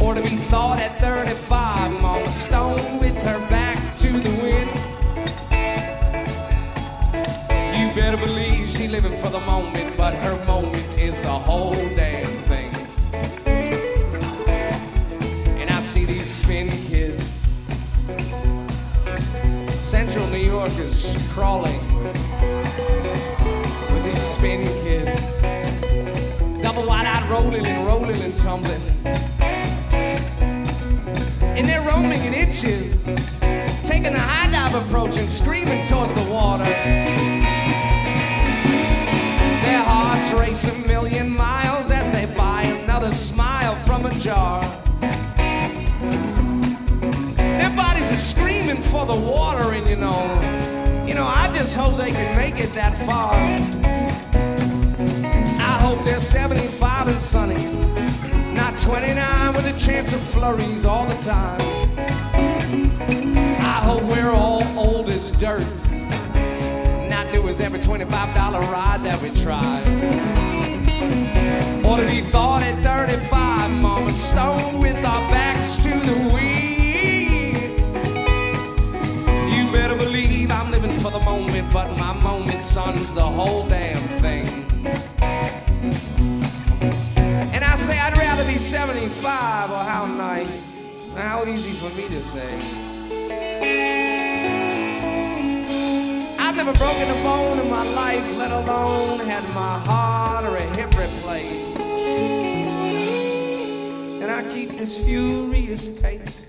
Or to be thought at 35 on a stone with her back to the wind. You better believe she living for the moment, but her moment is the whole damn spin kids. Central New York is crawling with, these spin kids. Double wide-eyed rolling and rolling and tumbling. And they're roaming in itches, taking the high dive approach and screaming towards the water. Their hearts race a million miles as they buy another smile from a jar. Screaming for the water, and you know, you know, I just hope they can make it that far. I hope they're 75 and sunny, not 29 with a chance of flurries all the time. I hope we're all old as dirt, not new as every $25 ride that we try. Or to be thought at 35, mama, stone with our backs to the wind. For the moment, but my moment, son's the whole damn thing. And I say I'd rather be 75, or how nice How easy for me to say. I've never broken a bone in my life, let alone had my heart or a hip replaced. And I keep this furious pace.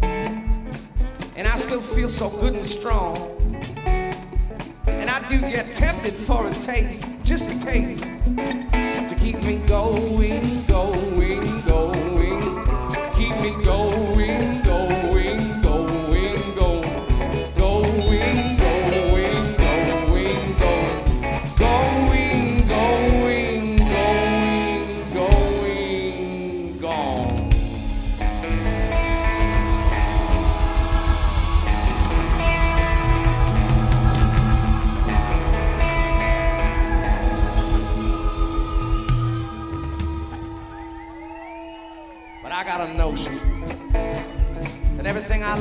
And I still feel so good and strong. I do get tempted for a taste, just a taste, to keep me going, going,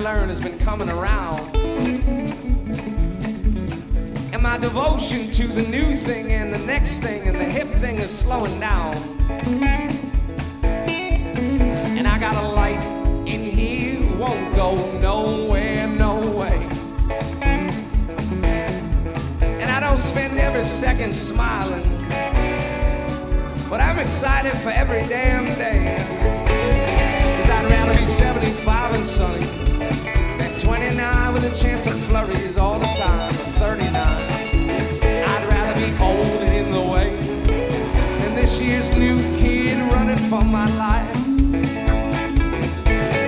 learned has been coming around. And my devotion to the new thing and the next thing and the hip thing is slowing down. And I got a light in here, won't go nowhere, no way. And I don't spend every second smiling. But I'm excited for every damn day. Cause I'd rather be 75 and sunny 29 with a chance of flurries all the time. 39. I'd rather be old and in the way than this year's new kid running for my life.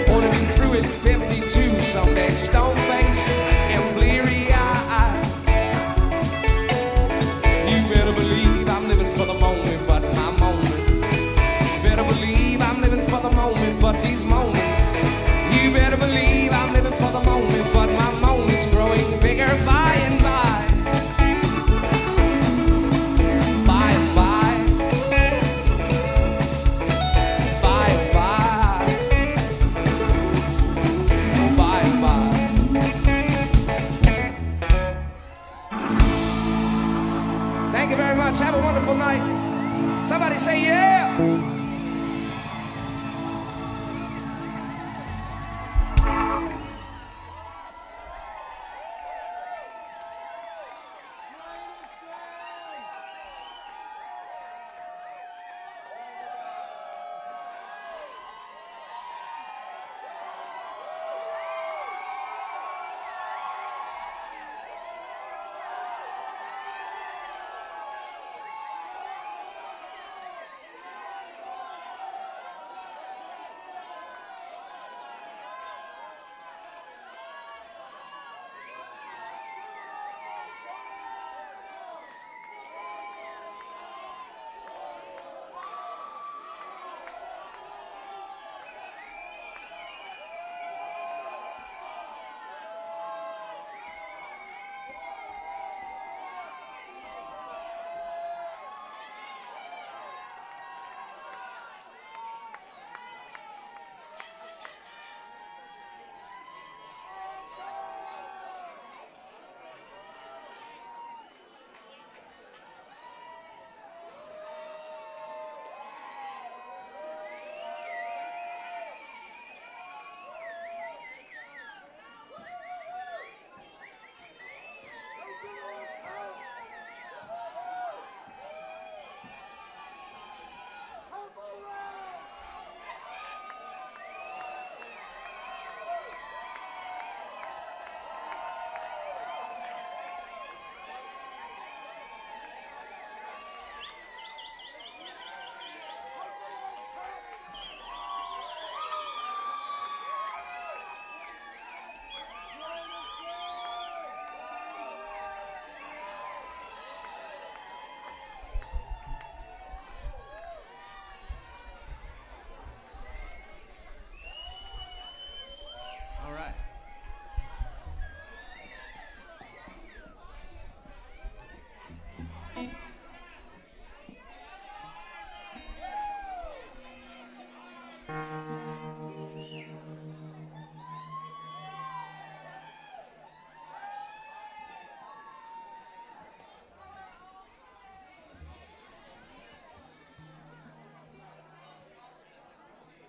Or to be through at 52 someday, stone face and bleary eyed.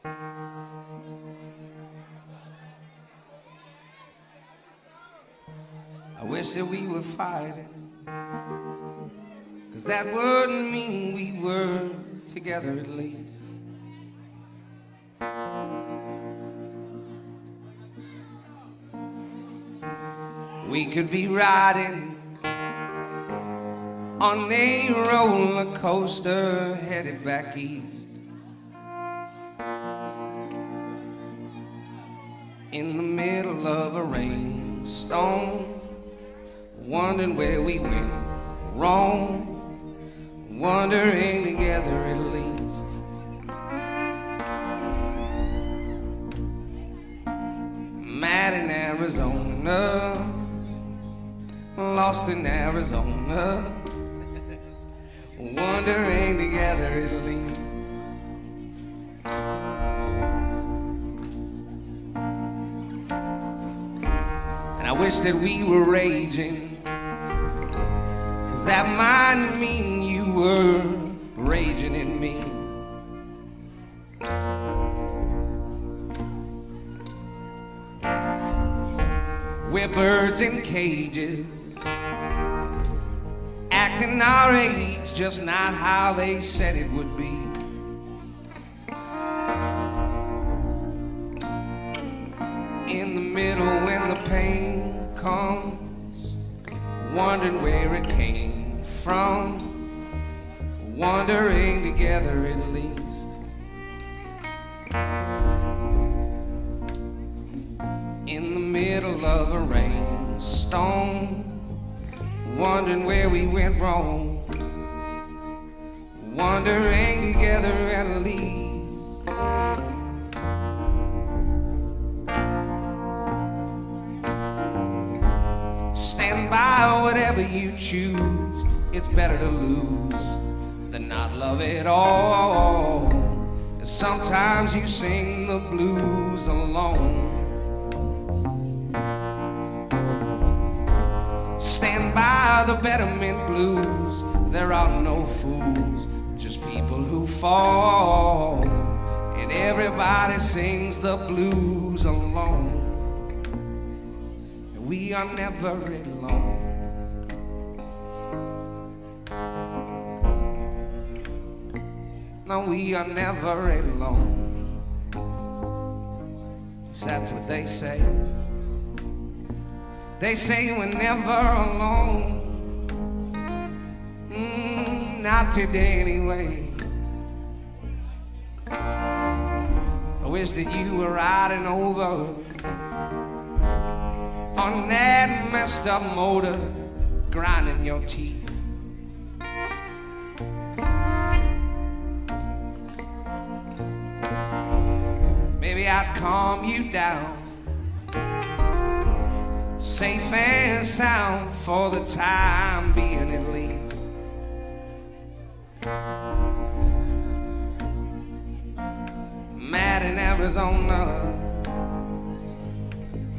I wish that we were fighting. Cause that wouldn't mean we were together at least. We could be riding on a roller coaster headed back east. Blues alone. We are never alone. No, we are never alone. That's what they say. They say we're never alone. Mm, not today, anyway. Wish that you were riding over on that messed up motor, grinding your teeth. Maybe I'd calm you down safe and sound for the time being at least. Arizona,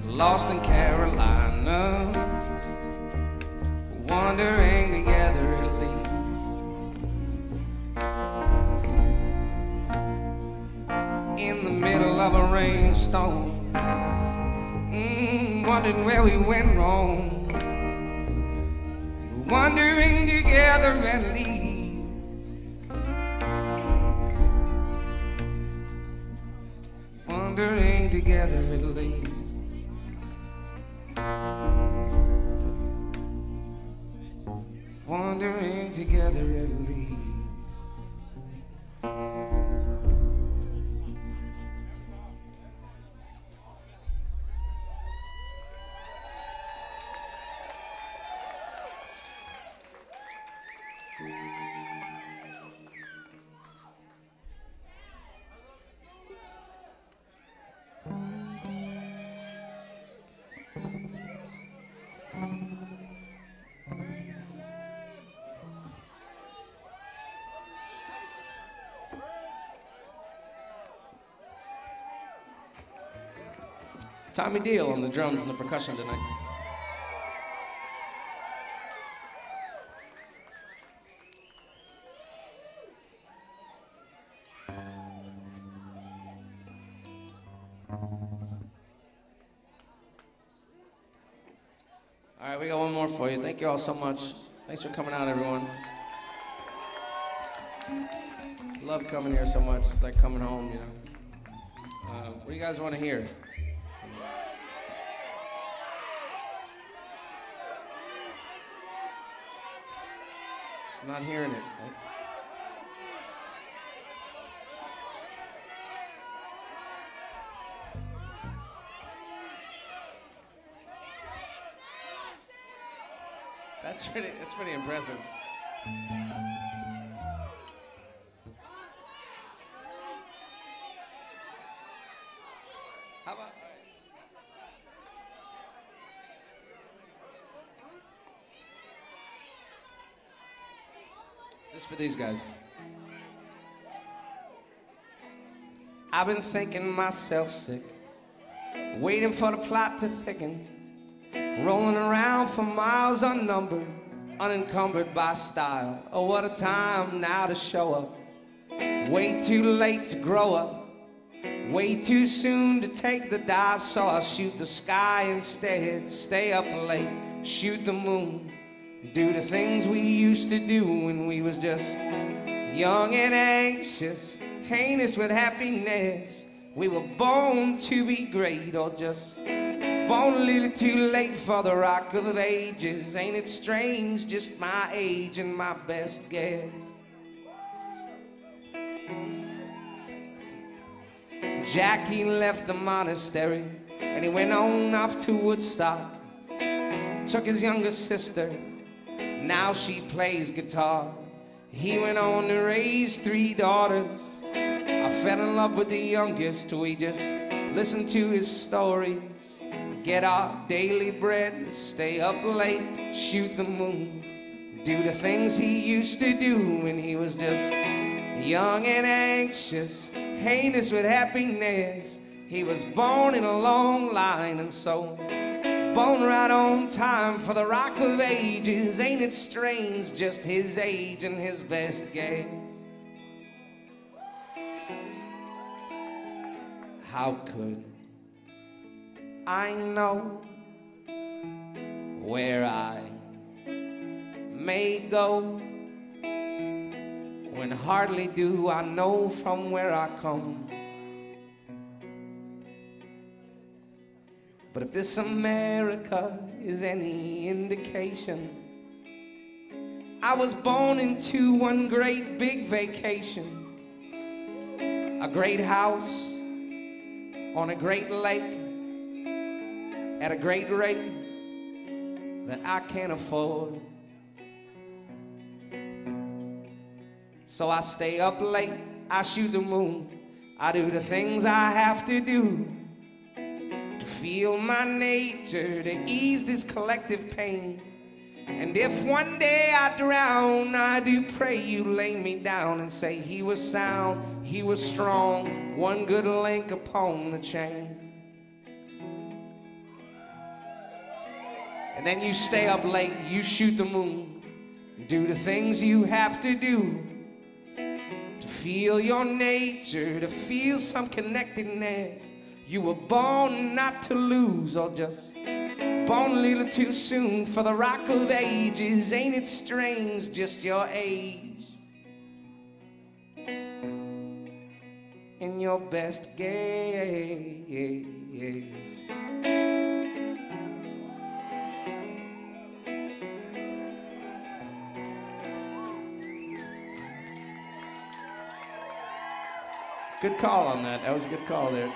lost in Carolina, wandering together at least. In the middle of a rainstorm Mm, wondering where we went wrong. Wondering together at least. Wondering together at least. Wandering together at least. Tommy Diehl on the drums and the percussion tonight. All right, we got one more for you. Thank you all so much. Thanks for coming out, everyone. Love coming here so much. It's like coming home, you know. Uh, what do you guys want to hear? I'm not hearing it. That's pretty, that's pretty impressive. How about? This for these guys. I've been thinking myself sick, waiting for the plot to thicken, rolling around for miles unnumbered, unencumbered by style. Oh, what a time now to show up. Way too late to grow up, way too soon to take the dive, so I'll shoot the sky instead. Stay up late, shoot the moon. Do the things we used to do when we was just young and anxious, heinous with happiness. We were born to be great or just born a little too late for the rock of ages. Ain't it strange, just my age and my best guess. Jackie left the monastery and he went on off to Woodstock. Took his younger sister now she plays guitar. He went on to raise three daughters. I fell in love with the youngest. We just listened to his stories. Get our daily bread, stay up late, shoot the moon. Do the things he used to do when he was just young and anxious, heinous with happiness. He was born in a long line, and so Born right on time for the rock of ages. Ain't it strange, just his age and his best guess? How could I know where I may go when hardly do I know from where I come? But if this America is any indication, I was born into one great big vacation. A great house on a great lake at a great rate that I can't afford. So I stay up late, I shoot the moon, I do the things I have to do to feel my nature, to ease this collective pain. And if one day I drown, I do pray you lay me down and say he was sound, he was strong, one good link upon the chain. And then you stay up late, you shoot the moon, do the things you have to do to feel your nature, to feel some connectedness. You were born not to lose, or just born a little too soon for the rock of ages. Ain't it strange, just your age? In your best gaze. Good call on that. That was a good call there.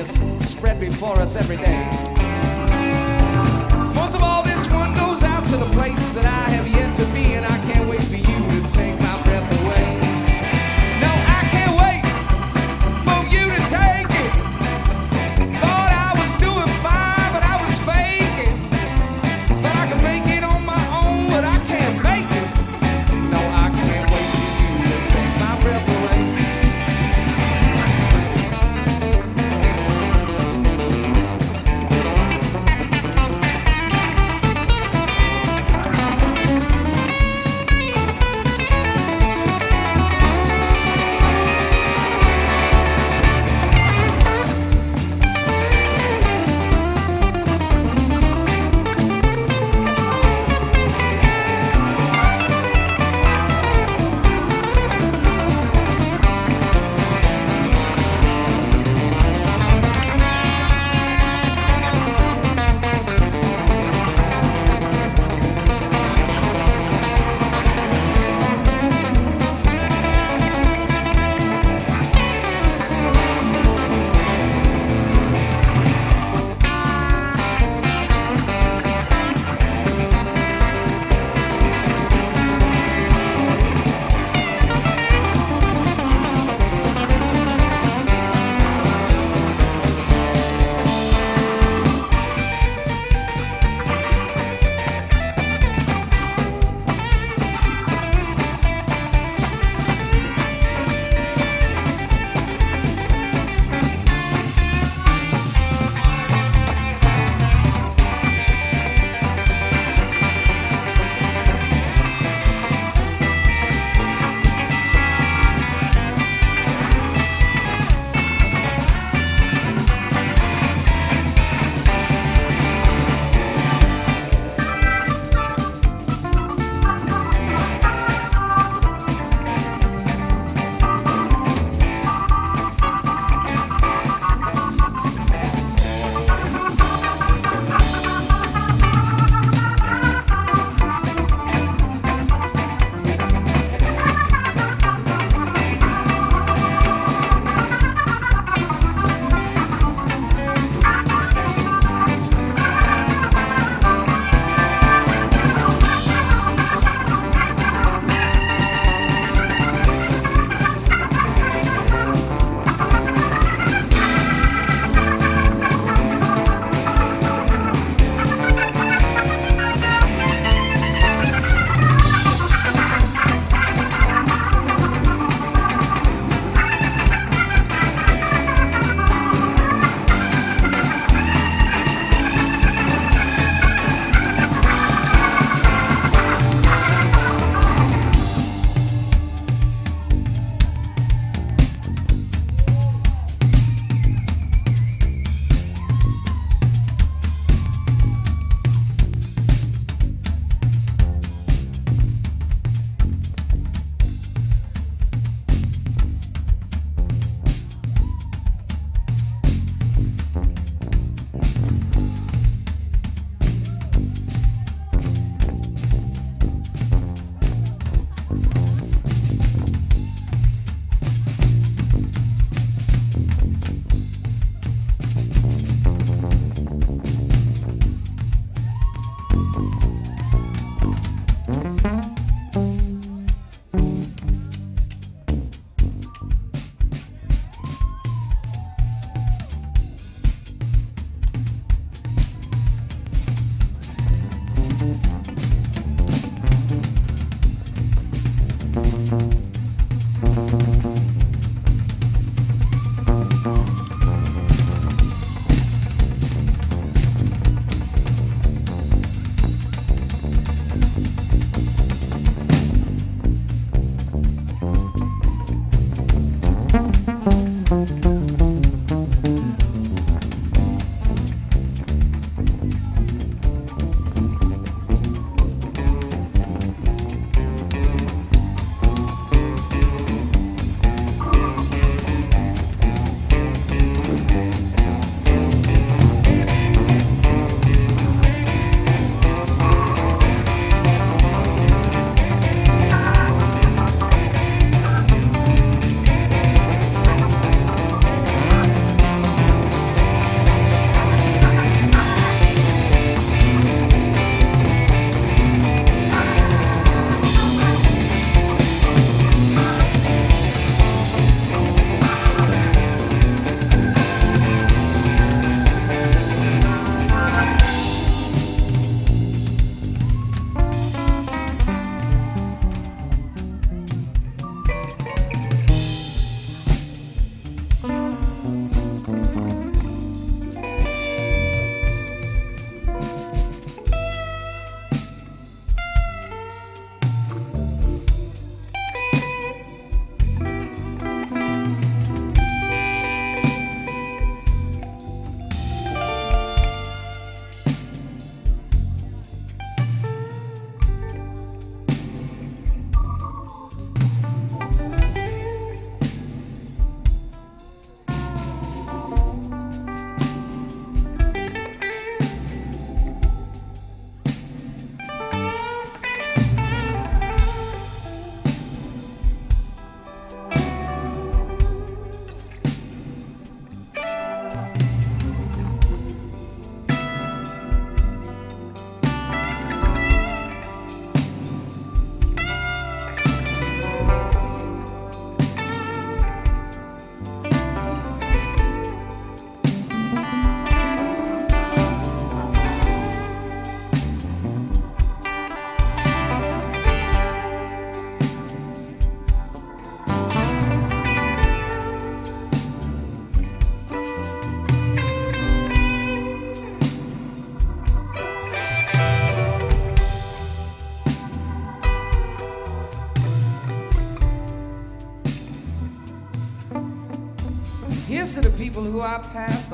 is spread before us every day. Most of all, this one goes out to the place that I have.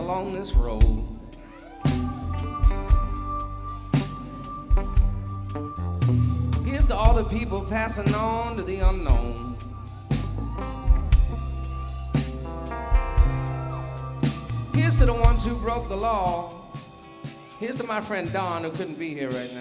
Along this road. Here's to all the people passing on to the unknown. Here's to the ones who broke the law. Here's to my friend Don who couldn't be here right now.